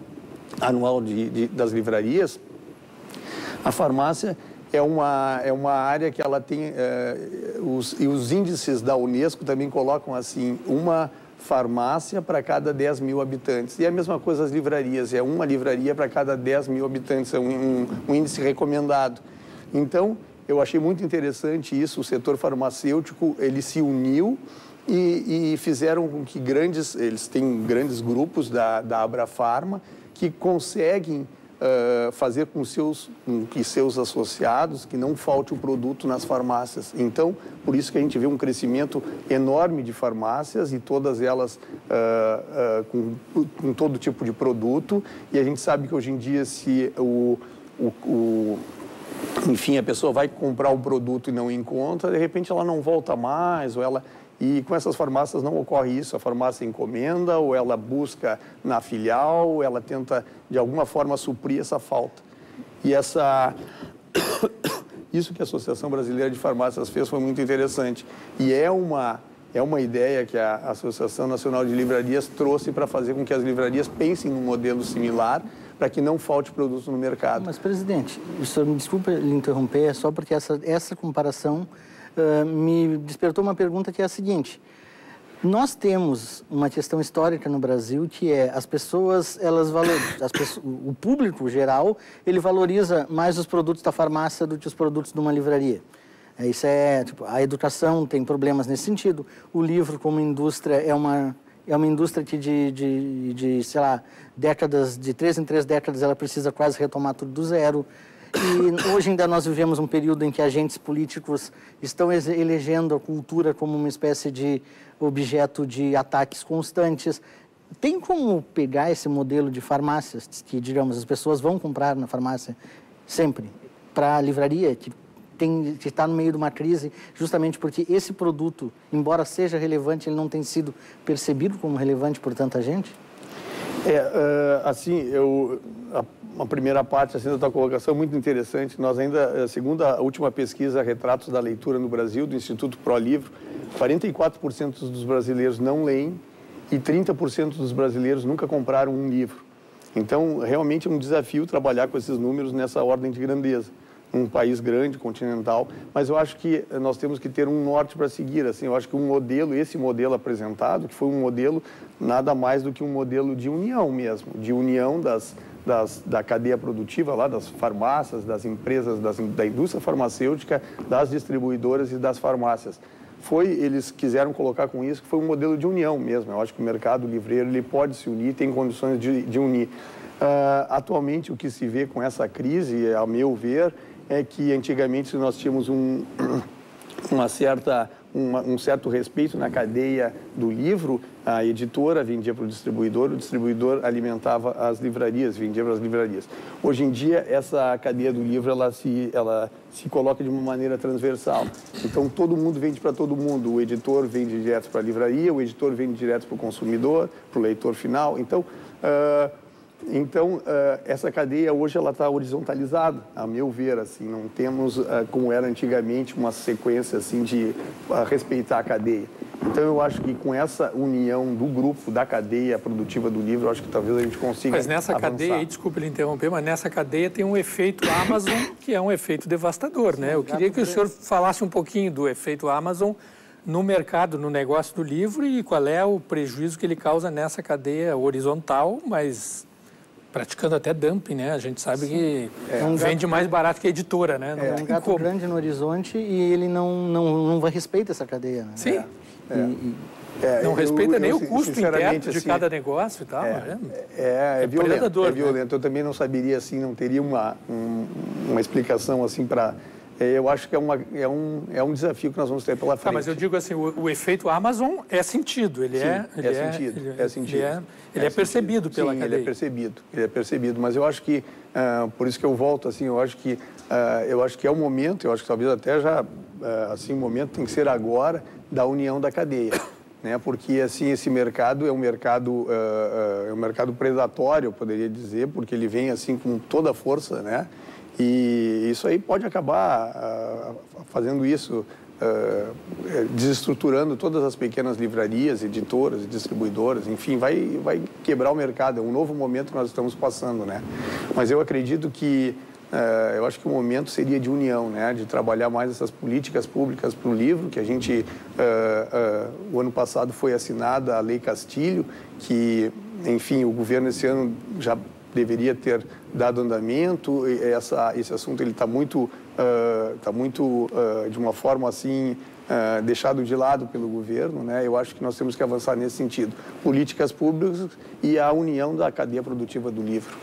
anual de, de, das livrarias. A farmácia é uma, é uma área que ela tem, é, os, e os índices da Unesco também colocam assim, uma farmácia para cada 10 mil habitantes. E a mesma coisa as livrarias, é uma livraria para cada 10 mil habitantes, é um, um, um índice recomendado. Então, eu achei muito interessante isso, o setor farmacêutico, ele se uniu e, e fizeram com que grandes, eles têm grandes grupos da, da Abrafarma que conseguem uh, fazer com, seus, com que seus associados que não falte o produto nas farmácias. Então, por isso que a gente vê um crescimento enorme de farmácias e todas elas uh, com, com, todo tipo de produto. E a gente sabe que hoje em dia, se o, o, o enfim, a pessoa vai comprar o produto e não encontra, de repente ela não volta mais, ou ela e com essas farmácias não ocorre isso. A farmácia encomenda ou ela busca na filial, ou ela tenta de alguma forma suprir essa falta. E essa isso que a Associação Brasileira de Farmácias fez foi muito interessante. E é uma, é uma ideia que a Associação Nacional de Livrarias trouxe para fazer com que as livrarias pensem num modelo similar para que não falte produto no mercado. Mas, presidente, o senhor me desculpa lhe interromper, é só porque essa, essa comparação uh, me despertou uma pergunta que é a seguinte. Nós temos uma questão histórica no Brasil que é as pessoas, elas valorizam, pessoas, o público geral, ele valoriza mais os produtos da farmácia do que os produtos de uma livraria. É, isso é, tipo, a educação tem problemas nesse sentido. O livro como indústria é uma é uma indústria que de, de, de, sei lá, décadas, de três em três décadas, ela precisa quase retomar tudo do zero. Hoje ainda nós vivemos um período em que agentes políticos estão elegendo a cultura como uma espécie de objeto de ataques constantes. Tem como pegar esse modelo de farmácias, que, digamos, as pessoas vão comprar na farmácia sempre, para a livraria, que que está no meio de uma crise, justamente porque esse produto, embora seja relevante, ele não tem sido percebido como relevante por tanta gente? É, uh, assim, eu, a, primeira parte assim, da tua colocação é muito interessante. Nós ainda, segundo a última pesquisa Retratos da Leitura no Brasil, do Instituto Pro Livro, 44% dos brasileiros não leem e 30% dos brasileiros nunca compraram um livro. Então, realmente é um desafio trabalhar com esses números nessa ordem de grandeza um país grande, continental, mas eu acho que nós temos que ter um norte para seguir. Assim, eu acho que um modelo, esse modelo apresentado, que foi um modelo nada mais do que um modelo de união mesmo, de união das, das, da cadeia produtiva lá, das farmácias, das empresas, das, da indústria farmacêutica, das distribuidoras e das farmácias. Foi, eles quiseram colocar com isso que foi um modelo de união mesmo. Eu acho que o mercado livreiro ele pode se unir, tem condições de, de unir. Uh, atualmente, o que se vê com essa crise, a meu ver, é que antigamente nós tínhamos um, uma certa, uma, um certo respeito na cadeia do livro, a editora vendia para o distribuidor, o distribuidor alimentava as livrarias, vendia para as livrarias. Hoje em dia, essa cadeia do livro ela se, ela se coloca de uma maneira transversal. Então, todo mundo vende para todo mundo. O editor vende direto para a livraria, o editor vende direto para o consumidor, para o leitor final. Então, uh, então, uh, essa cadeia hoje ela está horizontalizada, a meu ver, assim, não temos, uh, como era antigamente, uma sequência assim de respeitar a cadeia. Então, eu acho que com essa união do grupo, da cadeia produtiva do livro, eu acho que talvez a gente consiga Mas nessa avançar. cadeia, desculpe lhe interromper, mas nessa cadeia tem um efeito Amazon, que é um efeito devastador, né? Eu queria que o senhor falasse um pouquinho do efeito Amazon no mercado, no negócio do livro e qual é o prejuízo que ele causa nessa cadeia horizontal, mas praticando até dumping, né? A gente sabe Sim. que é, um vende gato, mais barato que a editora, né? Não é um gato como. grande no horizonte e ele não, não, não vai respeita essa cadeia, né? Sim. É. E, é, não respeita eu, nem eu, o custo interno de assim, cada negócio e tal. É, né? é, é, é violento, é violento. Né? Eu também não saberia, assim, não teria uma, um, uma explicação, assim, para é, eu acho que é, uma, é, um, é um desafio que nós vamos ter pela frente. Ah, mas eu digo assim, o, o efeito Amazon é sentido, ele Sim, é... Ele é, sentido, ele, é sentido. Ele é, ele é, é percebido pela Sim, cadeia. ele é percebido, ele é percebido, mas eu acho que, uh, por isso que eu volto, assim, eu acho que, uh, eu acho que é o momento, eu acho que talvez até já, uh, assim, o momento tem que ser agora da união da cadeia. Né, porque assim esse mercado é um mercado é um mercado predatório, eu poderia dizer, porque ele vem assim com toda a força, né? E isso aí pode acabar uh, fazendo isso, uh, desestruturando todas as pequenas livrarias, editoras, distribuidoras, enfim, vai, vai quebrar o mercado. É um novo momento que nós estamos passando, né? Mas eu acredito que Uh, eu acho que o momento seria de união, né? de trabalhar mais essas políticas públicas para o livro, que a gente, uh, uh, o ano passado foi assinada a Lei Castilho, que, enfim, o governo esse ano já deveria ter dado andamento. Essa, esse assunto ele está muito, uh, tá muito uh, de uma forma assim uh, deixado de lado pelo governo. Né? Eu acho que nós temos que avançar nesse sentido. Políticas públicas e a união da cadeia produtiva do livro.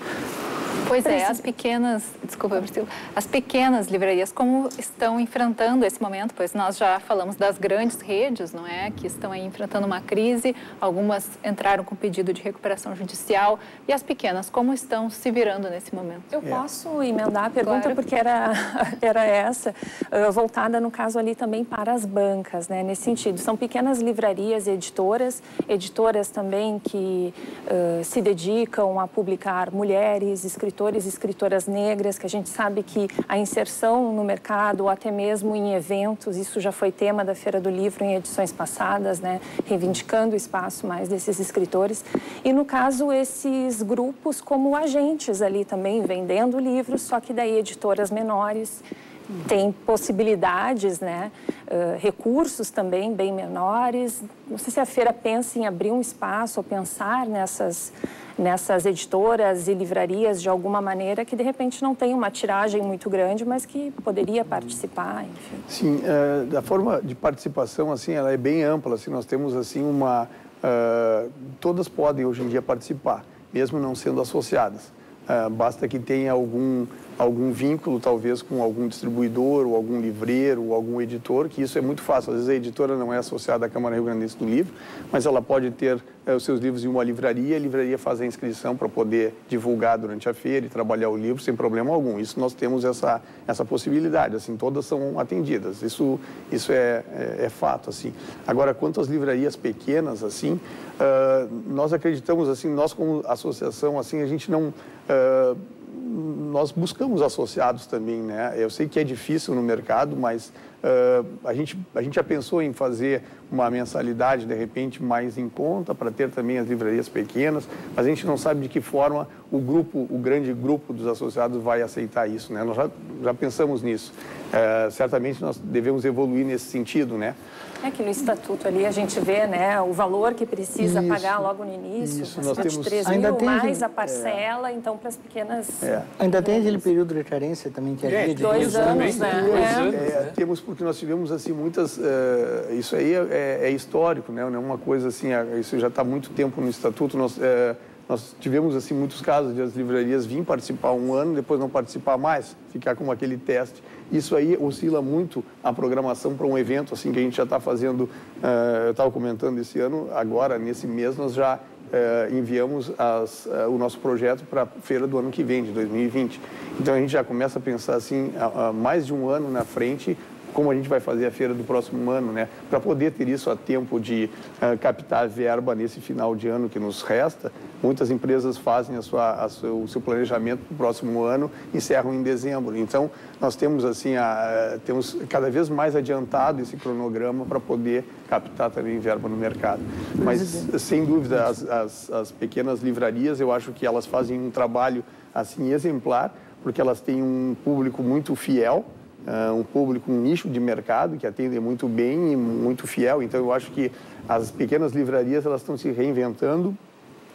Pois é, as pequenas, desculpa, Priscila, as pequenas livrarias como estão enfrentando esse momento? Pois nós já falamos das grandes redes, não é, que estão aí enfrentando uma crise. Algumas entraram com pedido de recuperação judicial e as pequenas como estão se virando nesse momento? Eu é. posso emendar a pergunta claro. porque era era essa uh, voltada no caso ali também para as bancas, né? Nesse sentido, são pequenas livrarias e editoras, editoras também que uh, se dedicam a publicar mulheres escritoras escritores e escritoras negras, que a gente sabe que a inserção no mercado ou até mesmo em eventos, isso já foi tema da Feira do Livro em edições passadas, né, reivindicando o espaço mais desses escritores. E no caso, esses grupos como agentes ali também vendendo livros, só que daí editoras menores tem possibilidades, né, uh, recursos também bem menores. Não sei se a feira pensa em abrir um espaço ou pensar nessas nessas editoras e livrarias de alguma maneira que de repente não tem uma tiragem muito grande, mas que poderia participar, enfim. Sim, uh, da forma de participação assim, ela é bem ampla. Assim, nós temos assim uma uh, todas podem hoje em dia participar, mesmo não sendo associadas. Uh, basta que tenha algum algum vínculo, talvez, com algum distribuidor, ou algum livreiro, ou algum editor, que isso é muito fácil. Às vezes a editora não é associada à Câmara Rio Grande do Livro, mas ela pode ter é, os seus livros em uma livraria, a livraria faz a inscrição para poder divulgar durante a feira e trabalhar o livro sem problema algum. Isso nós temos essa, essa possibilidade, assim, todas são atendidas. Isso, isso é, é, é fato, assim. Agora, quanto às livrarias pequenas, assim, uh, nós acreditamos, assim, nós como associação, assim, a gente não... Uh, nós buscamos associados também, né? Eu sei que é difícil no mercado, mas uh, a, gente, a gente já pensou em fazer uma mensalidade, de repente, mais em conta, para ter também as livrarias pequenas, mas a gente não sabe de que forma o grupo, o grande grupo dos associados vai aceitar isso, né? Nós já, já pensamos nisso. Uh, certamente nós devemos evoluir nesse sentido, né? É que no estatuto ali a gente vê né, o valor que precisa isso, pagar logo no início, isso, nós temos... 3 Ainda mil, tem, mais a parcela, é. então para as pequenas... É. Ainda tem aquele período de carência também que é, de dois anos, né? Dois é. é. Temos porque nós tivemos assim muitas... Uh, isso aí é, é, histórico, né? não é uma coisa assim, isso já está há muito tempo no estatuto, nós... Uh, nós tivemos assim muitos casos de as livrarias virem participar um ano, depois não participar mais, ficar com aquele teste. Isso aí oscila muito a programação para um evento assim que a gente já está fazendo. Uh, eu estava comentando esse ano, agora nesse mês nós já enviamos as, o nosso projeto para a feira do ano que vem, de 2020. Então a gente já começa a pensar assim, mais de um ano na frente, como a gente vai fazer a feira do próximo ano, né? Para poder ter isso a tempo de uh, captar verba nesse final de ano que nos resta, muitas empresas fazem a sua, a seu, o seu planejamento para o próximo ano e encerram em dezembro. Então, nós temos assim, a, temos cada vez mais adiantado esse cronograma para poder captar também verba no mercado. Mas, sem dúvida, as, as, as pequenas livrarias, eu acho que elas fazem um trabalho assim exemplar, porque elas têm um público muito fiel, um público, um nicho de mercado que atende muito bem e muito fiel. Então, eu acho que as pequenas livrarias elas estão se reinventando.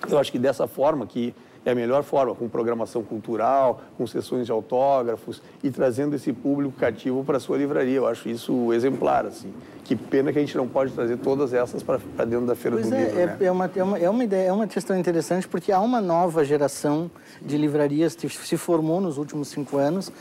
Eu acho que dessa forma que é a melhor forma, com programação cultural, com sessões de autógrafos e trazendo esse público cativo para a sua livraria. Eu acho isso exemplar, assim. Que pena que a gente não pode trazer todas essas para dentro da Feira pois do é, Livro, é, né? é, uma, é, uma, é uma ideia, é uma questão interessante, porque há uma nova geração de livrarias que se formou nos últimos cinco anos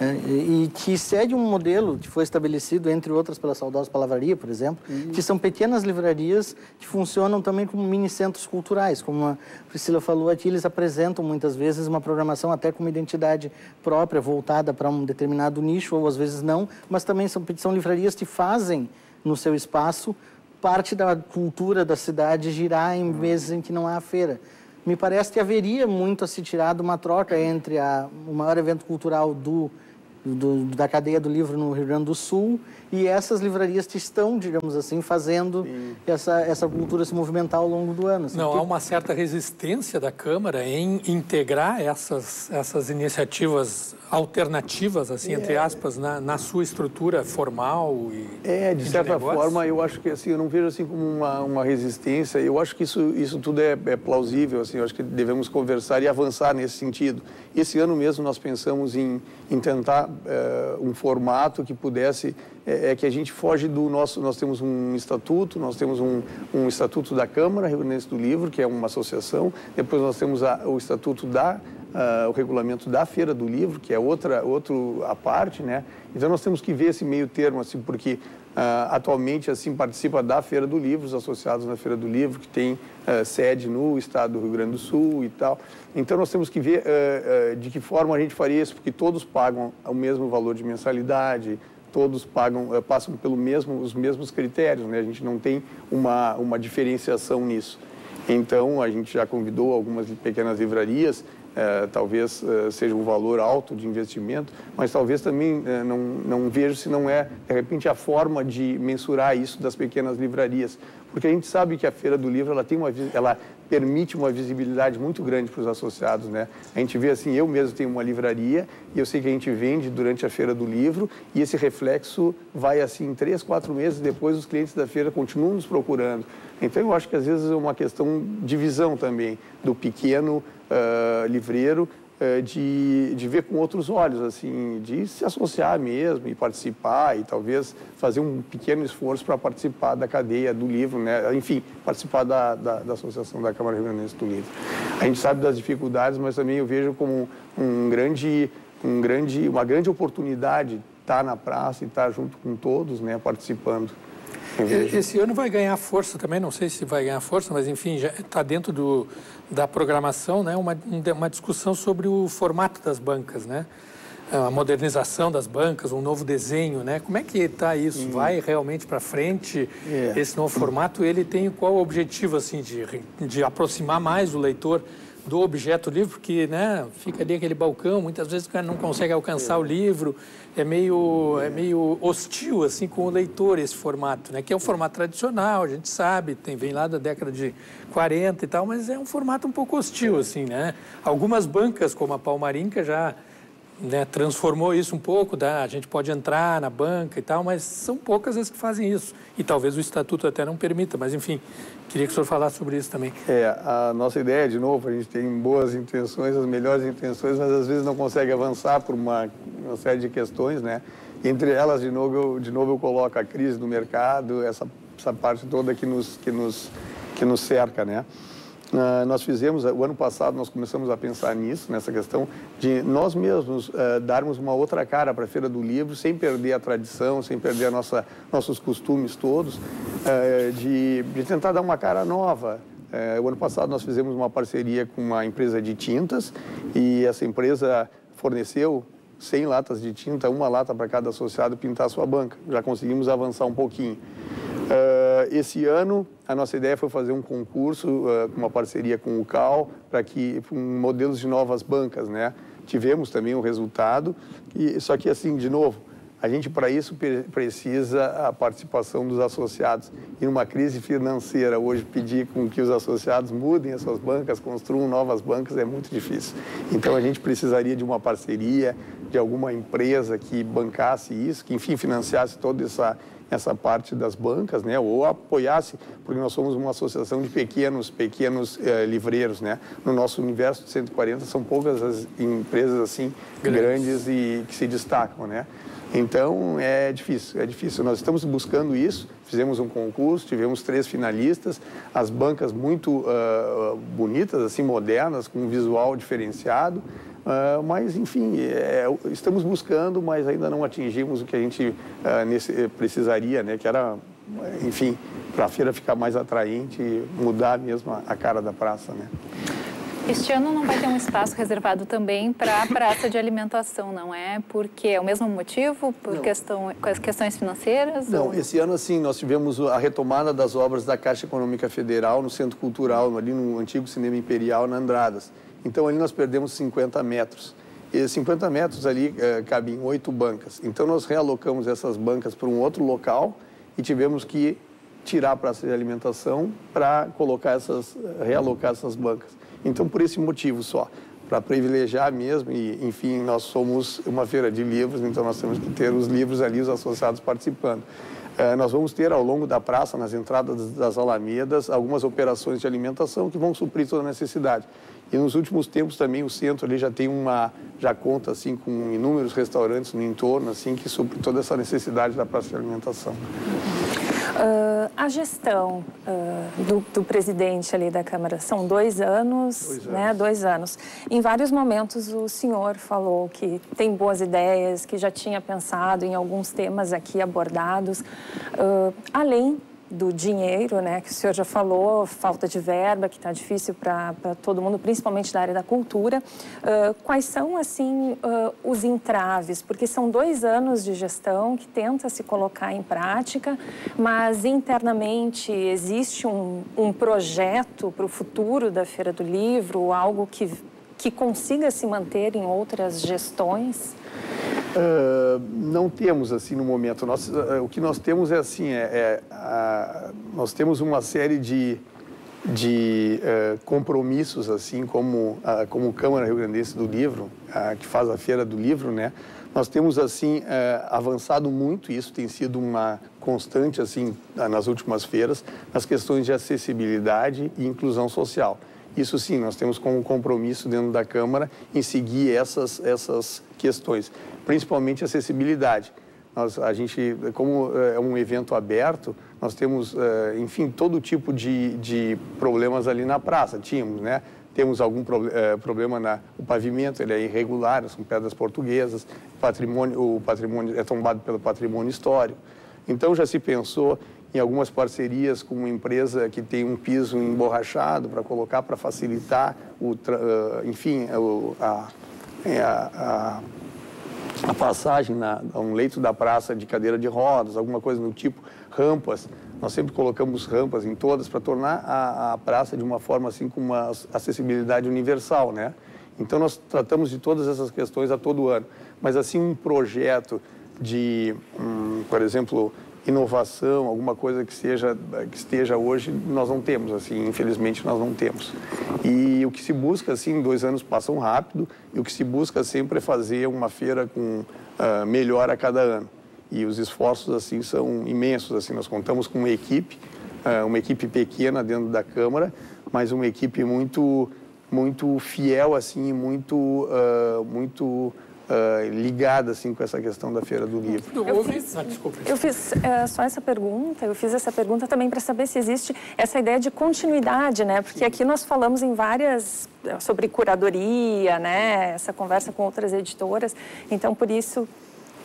é, e que segue um modelo que foi estabelecido, entre outras, pela saudosa Palavraria, por exemplo, uhum. que são pequenas livrarias que funcionam também como mini centros culturais. Como a Priscila falou aqui, eles apresentam muitas vezes uma programação até com uma identidade própria, voltada para um determinado nicho, ou às vezes não, mas também são, são livrarias que fazem no seu espaço parte da cultura da cidade girar em meses em que não há feira. Me parece que haveria muito a se tirar de uma troca entre a, o maior evento cultural do, do, da cadeia do livro no Rio Grande do Sul e essas livrarias que estão, digamos assim, fazendo essa, essa cultura se movimentar ao longo do ano. Assim, Não, que... há uma certa resistência da Câmara em integrar essas, essas iniciativas alternativas, assim, é. entre aspas, na, na, sua estrutura formal e É, de certa de forma, eu acho que, assim, eu não vejo, assim, como uma, uma resistência. Eu acho que isso, isso tudo é, é plausível, assim, eu acho que devemos conversar e avançar nesse sentido. Esse ano mesmo nós pensamos em, em tentar um formato que pudesse é, que a gente foge do nosso. Nós temos um estatuto, nós temos um, um estatuto da Câmara Rio do Livro, que é uma associação, depois nós temos a, o estatuto da. Uh, o regulamento da Feira do Livro, que é outra outro a parte, né? Então nós temos que ver esse meio termo, assim, porque uh, atualmente assim participa da Feira do Livro, os associados na Feira do Livro, que tem uh, sede no estado do Rio Grande do Sul e tal. Então nós temos que ver de que forma a gente faria isso, porque todos pagam o mesmo valor de mensalidade, todos pagam, passam pelo mesmo, os mesmos critérios, né? A gente não tem uma, uma diferenciação nisso. Então, a gente já convidou algumas pequenas livrarias é, talvez é, seja um valor alto de investimento, mas talvez também é, não, não vejo se não é, de repente, a forma de mensurar isso das pequenas livrarias. Porque a gente sabe que a Feira do Livro ela, tem uma, ela permite uma visibilidade muito grande para os associados. Né? A gente vê assim, eu mesmo tenho uma livraria e eu sei que a gente vende durante a Feira do Livro e esse reflexo vai assim, três, quatro meses depois os clientes da feira continuam nos procurando. Então eu acho que às vezes é uma questão de visão também do pequeno uh, livreiro uh, de, de ver com outros olhos, assim, de se associar mesmo e participar e talvez fazer um pequeno esforço para participar da cadeia do livro, né? enfim, participar da, da, da Associação da Câmara Rio do Livro. A gente sabe das dificuldades, mas também eu vejo como um grande, um grande, uma grande oportunidade estar na praça e estar junto com todos, né, participando. Esse ano vai ganhar força também, não sei se vai ganhar força, mas enfim, já está dentro do, da programação né, uma, uma discussão sobre o formato das bancas, né? A modernização das bancas, um novo desenho, né? Como é que está isso? Hum. Vai realmente para frente é. esse novo formato? Ele tem qual o objetivo, assim, de, de aproximar mais o leitor do objeto livro, porque né, fica ali aquele balcão, muitas vezes o cara não consegue alcançar é. o livro, é meio, é meio hostil assim com o leitor esse formato, né? Que é um formato tradicional, a gente sabe, tem vem lá da década de 40 e tal, mas é um formato um pouco hostil assim, né? Algumas bancas como a Palmarinca já né, transformou isso um pouco, da, a gente pode entrar na banca e tal, mas são poucas as que fazem isso. E talvez o estatuto até não permita, mas enfim, queria que o senhor falasse sobre isso também. É, a nossa ideia, de novo, a gente tem boas intenções, as melhores intenções, mas às vezes não consegue avançar por uma, uma série de questões, né? Entre elas, de novo, eu, de novo eu coloco a crise do mercado, essa, essa parte toda que nos, que nos, que nos cerca, né? Uh, nós fizemos, o ano passado, nós começamos a pensar nisso, nessa questão de nós mesmos uh, darmos uma outra cara para a Feira do Livro, sem perder a tradição, sem perder a nossa, nossos costumes todos, uh, de, de tentar dar uma cara nova. o ano passado nós fizemos uma parceria com uma empresa de tintas e essa empresa forneceu 100 latas de tinta, uma lata para cada associado pintar a sua banca. Já conseguimos avançar um pouquinho. Uh, esse ano, a nossa ideia foi fazer um concurso uh, uma parceria com o CAL para que um, modelos de novas bancas, né? Tivemos também o um resultado, e, só que assim, de novo, a gente para isso precisa a participação dos associados. E numa crise financeira hoje pedir com que os associados mudem as suas bancas, construam novas bancas é muito difícil. Então a gente precisaria de uma parceria, de alguma empresa que bancasse isso, que enfim financiasse toda essa essa parte das bancas, né, ou apoiasse, porque nós somos uma associação de pequenos, pequenos eh, livreiros, né. No nosso universo de 140 são poucas as empresas assim grandes, grandes e que se destacam, né. Então é difícil, é difícil. Nós estamos buscando isso. Fizemos um concurso, tivemos três finalistas, as bancas muito uh, bonitas, assim modernas, com um visual diferenciado. Uh, mas, enfim, é, estamos buscando, mas ainda não atingimos o que a gente uh, nesse, precisaria, né? Que era, enfim, para a feira ficar mais atraente e mudar mesmo a, a cara da praça, né? Este ano não vai ter um espaço reservado também para a praça de alimentação, não é? Porque é o mesmo motivo, por questão, questões financeiras? Não, ou... esse ano, assim, nós tivemos a retomada das obras da Caixa Econômica Federal no Centro Cultural, ali no antigo Cinema Imperial, na Andradas. Então ali nós perdemos 50 metros. E 50 metros ali eh, cabem oito bancas. Então nós realocamos essas bancas para um outro local e tivemos que tirar a praça de alimentação para colocar essas, realocar essas bancas. Então por esse motivo só, para privilegiar mesmo e enfim nós somos uma feira de livros, então nós temos que ter os livros ali, os associados participando. Eh, nós vamos ter ao longo da praça, nas entradas das alamedas, algumas operações de alimentação que vão suprir toda a necessidade. E nos últimos tempos também o centro ali já tem uma, já conta assim com inúmeros restaurantes no entorno, assim, que supre toda essa necessidade da praça de alimentação. Uh, a gestão uh, do, do, presidente ali da Câmara são dois anos, dois anos, né? Dois anos. Em vários momentos o senhor falou que tem boas ideias, que já tinha pensado em alguns temas aqui abordados, uh, além do dinheiro, né, que o senhor já falou, falta de verba, que está difícil para todo mundo, principalmente da área da cultura. Uh, quais são, assim, uh, os entraves? Porque são dois anos de gestão que tenta se colocar em prática, mas internamente existe um, um projeto para o futuro da Feira do Livro, algo que que consiga se manter em outras gestões? Uh, não temos assim no momento. Nós, uh, o que nós temos é assim, é, é nós temos uma série de, de compromissos assim como como Câmara Rio Grandense do Livro, que faz a feira do livro, né? Nós temos assim avançado muito. Isso tem sido uma constante assim nas últimas feiras nas questões de acessibilidade e inclusão social. Isso sim, nós temos como compromisso dentro da Câmara em seguir essas essas questões principalmente acessibilidade. Nós, a gente, como eh, é um evento aberto, nós temos, eh, enfim, todo tipo de, de problemas ali na praça. Tínhamos, né? Temos algum pro, eh, problema na o pavimento, ele é irregular, são pedras portuguesas, patrimônio, o patrimônio é tombado pelo patrimônio histórico. Então já se pensou em algumas parcerias com uma empresa que tem um piso emborrachado para colocar para facilitar o, enfim, a, a, a a passagem na, a um leito da praça de cadeira de rodas, alguma coisa do tipo, rampas. Nós sempre colocamos rampas em todas para tornar a, a, praça de uma forma assim com uma acessibilidade universal, né? Então nós tratamos de todas essas questões a todo ano. Mas assim um projeto de, hum, por exemplo, inovação, alguma coisa que seja que esteja hoje, nós não temos, assim, infelizmente nós não temos. E o que se busca, assim, dois anos passam rápido, e o que se busca sempre é fazer uma feira com uh, melhor a cada ano. E os esforços, assim, são imensos, assim, nós contamos com uma equipe, uh, uma equipe pequena dentro da Câmara, mas uma equipe muito muito fiel, assim, muito, uh, muito uh, ligada assim com essa questão da feira do livro. Eu fiz, ah, eu fiz uh, só essa pergunta. Eu fiz essa pergunta também para saber se existe essa ideia de continuidade, né? Porque aqui nós falamos em várias sobre curadoria, né? Essa conversa com outras editoras. Então por isso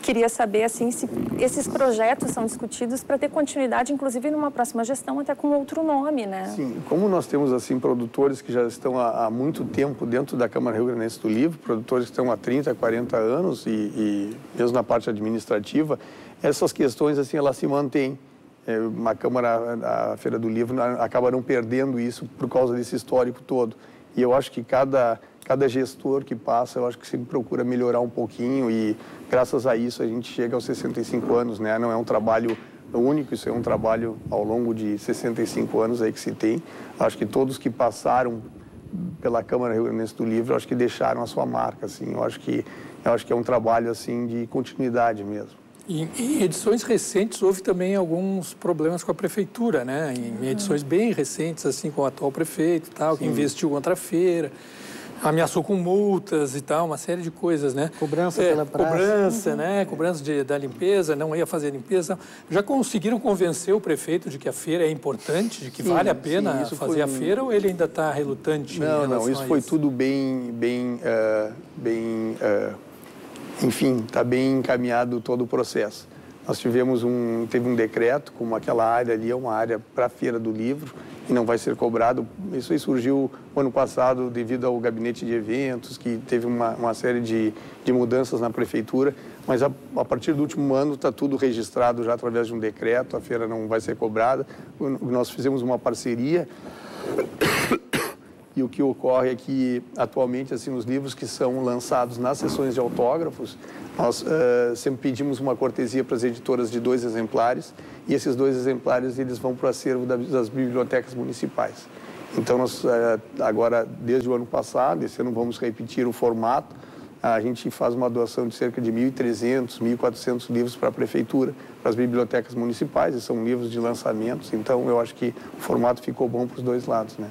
queria saber assim se esses projetos são discutidos para ter continuidade, inclusive numa próxima gestão até com outro nome, né? Sim, como nós temos assim produtores que já estão há, há muito tempo dentro da Câmara Rio Grande do Livro, produtores que estão há 30, 40 anos e, e mesmo na parte administrativa, essas questões assim elas se mantêm. É, uma Câmara, a Feira do Livro, acabaram perdendo isso por causa desse histórico todo. E eu acho que cada cada gestor que passa, eu acho que sempre procura melhorar um pouquinho e graças a isso a gente chega aos 65 anos, né? Não é um trabalho único, isso é um trabalho ao longo de 65 anos aí que se tem. Acho que todos que passaram pela Câmara Rio do Livro, acho que deixaram a sua marca, assim. Eu acho que eu acho que é um trabalho assim de continuidade mesmo. Em, em, edições recentes houve também alguns problemas com a prefeitura, né? Em edições bem recentes, assim, com o atual prefeito, tal, que investiu contra a feira ameaçou com multas e tal, uma série de coisas, né? Cobrança é, pela praça. Cobrança, uhum. né? Cobrança de, da limpeza, não ia fazer limpeza. Já conseguiram convencer o prefeito de que a feira é importante, de que sim, vale a pena sim, fazer foi... a feira ou ele ainda está relutante? Não, não, isso foi isso? tudo bem, bem, uh, bem, uh, enfim, está bem encaminhado todo o processo. Nós tivemos um, teve um decreto, como aquela área ali é uma área para a feira do livro, e não vai ser cobrado. Isso aí surgiu no ano passado devido ao gabinete de eventos, que teve uma, uma série de, de mudanças na prefeitura, mas a, a partir do último ano está tudo registrado já através de um decreto, a feira não vai ser cobrada. Nós fizemos uma parceria e o que ocorre é que, atualmente, assim, os livros que são lançados nas sessões de autógrafos, nós uh, sempre pedimos uma cortesia para as editoras de dois exemplares e esses dois exemplares eles vão para o acervo das bibliotecas municipais. Então, nós, uh, agora, desde o ano passado, esse ano vamos repetir o formato, a gente faz uma doação de cerca de 1.300, 1.400 livros para a prefeitura, para as bibliotecas municipais, e são livros de lançamentos, então eu acho que o formato ficou bom para os dois lados, né?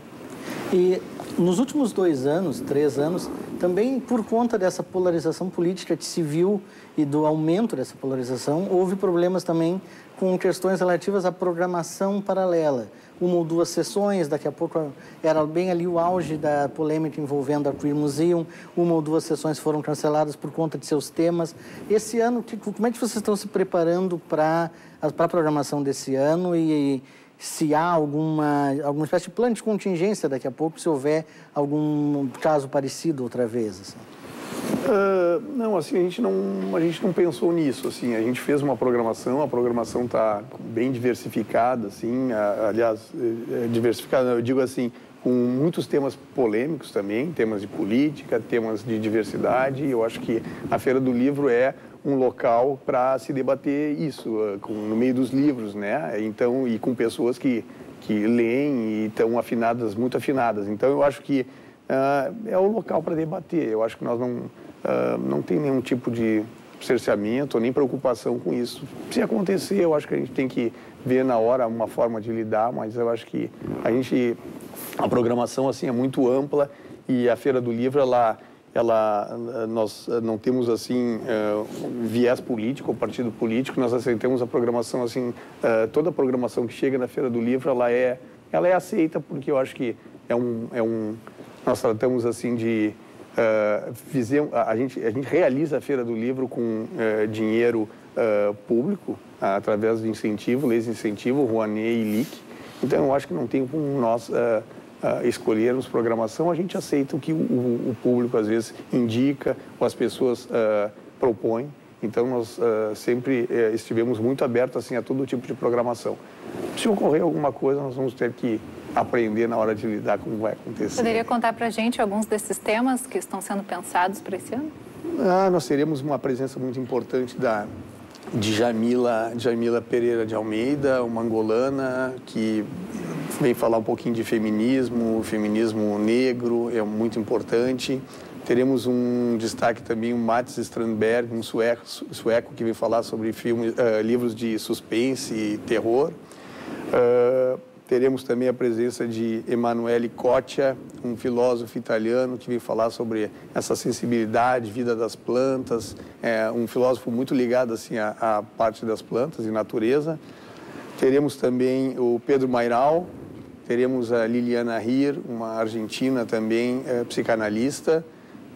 E nos últimos dois anos, três anos, também por conta dessa polarização política se viu e do aumento dessa polarização, houve problemas também com questões relativas à programação paralela. Uma ou duas sessões, daqui a pouco era bem ali o auge da polêmica envolvendo a Queer Museum, uma ou duas sessões foram canceladas por conta de seus temas. Esse ano, como é que vocês estão se preparando para a programação desse ano e, se há alguma, alguma espécie de plano de contingência daqui a pouco, se houver algum caso parecido outra vez? Assim. Uh, não, assim, a gente não, a gente não pensou nisso, assim, a gente fez uma programação, a programação está bem diversificada, assim, a, aliás, é, é diversificada, eu digo assim, com muitos temas polêmicos também, temas de política, temas de diversidade. Eu acho que a Feira do Livro é um local para se debater isso, uh, com, no meio dos livros, né? Então, e com pessoas que, que leem e estão afinadas, muito afinadas. Então, eu acho que uh, é o local para debater. Eu acho que nós não, uh, não tem nenhum tipo de cerceamento, nem preocupação com isso. Se acontecer, eu acho que a gente tem que ver na hora uma forma de lidar, mas eu acho que a gente a programação assim é muito ampla e a Feira do Livro ela ela nós não temos assim uh, viés político ou partido político nós aceitamos a programação assim uh, toda a programação que chega na feira do livro ela é ela é aceita porque eu acho que é um é um nós tratamos assim de uh, fizemos, a gente a gente realiza a feira do livro com dinheiro público através de incentivo leis de incentivo Rouanet e LIC. Então eu acho que não tem como nós uh, escolhermos programação, a gente aceita o que o, o, público às vezes indica ou as pessoas uh, propõem. Então nós uh, sempre uh, estivemos muito abertos assim a todo tipo de programação. Se ocorrer alguma coisa, nós vamos ter que aprender na hora de lidar com o que vai acontecer. Poderia contar para a gente alguns desses temas que estão sendo pensados para esse ano? Ah, nós teremos uma presença muito importante da de Jamila, Jamila Pereira de Almeida, uma angolana que vem falar um pouquinho de feminismo, feminismo negro, é muito importante. Teremos um destaque também, o Mats Strandberg, um sueco, sueco que vem falar sobre filmes, uh, livros de suspense e terror. Uh, teremos também a presença de Emanuele Coccia, um filósofo italiano que vem falar sobre essa sensibilidade, vida das plantas, é um filósofo muito ligado assim à, à parte das plantas e natureza. Teremos também o Pedro Mairal, teremos a Liliana Rir, uma argentina também, é, psicanalista.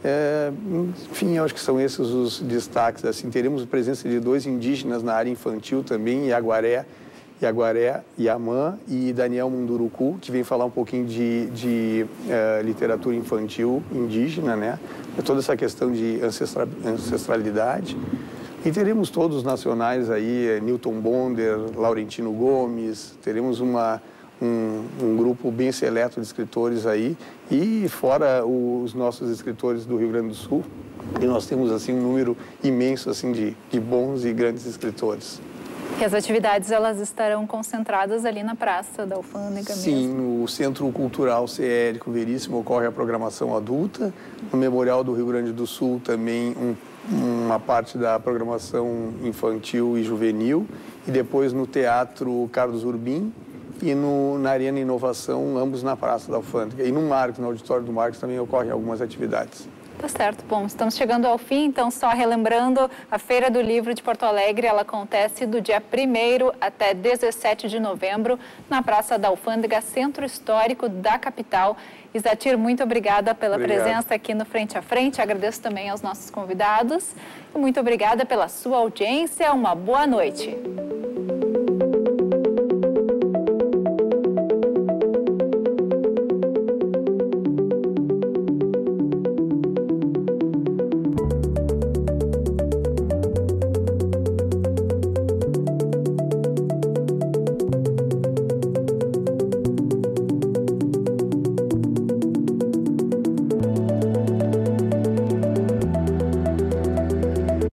É, enfim, acho que são esses os destaques. Assim, teremos a presença de dois indígenas na área infantil também, Iaguaré, Iaguaré Yamã e Daniel Munduruku, que vem falar um pouquinho de, de uh, literatura infantil indígena, né? Toda essa questão de ancestralidade. E teremos todos os nacionais aí, Newton Bonder, Laurentino Gomes, teremos uma, um, um, grupo bem seleto de escritores aí e fora os nossos escritores do Rio Grande do Sul e nós temos assim um número imenso assim de, de bons e grandes escritores. E as atividades elas estarão concentradas ali na praça da Alfândega Sim, mesmo? no Centro Cultural Érico Veríssimo ocorre a programação adulta. No Memorial do Rio Grande do Sul também um, uma parte da programação infantil e juvenil. E depois no Teatro Carlos Urbim e no, na Arena Inovação, ambos na Praça da Alfândega. E no Marcos, no Auditório do Marcos, também ocorrem algumas atividades. Tá certo. Bom, estamos chegando ao fim, então só relembrando, a Feira do Livro de Porto Alegre, ela acontece do dia 1 até 17 de novembro na Praça da Alfândega, Centro Histórico da capital. Isatir, muito obrigada pela Obrigado. presença aqui no Frente a Frente. Agradeço também aos nossos convidados. E muito obrigada pela sua audiência. Uma boa noite.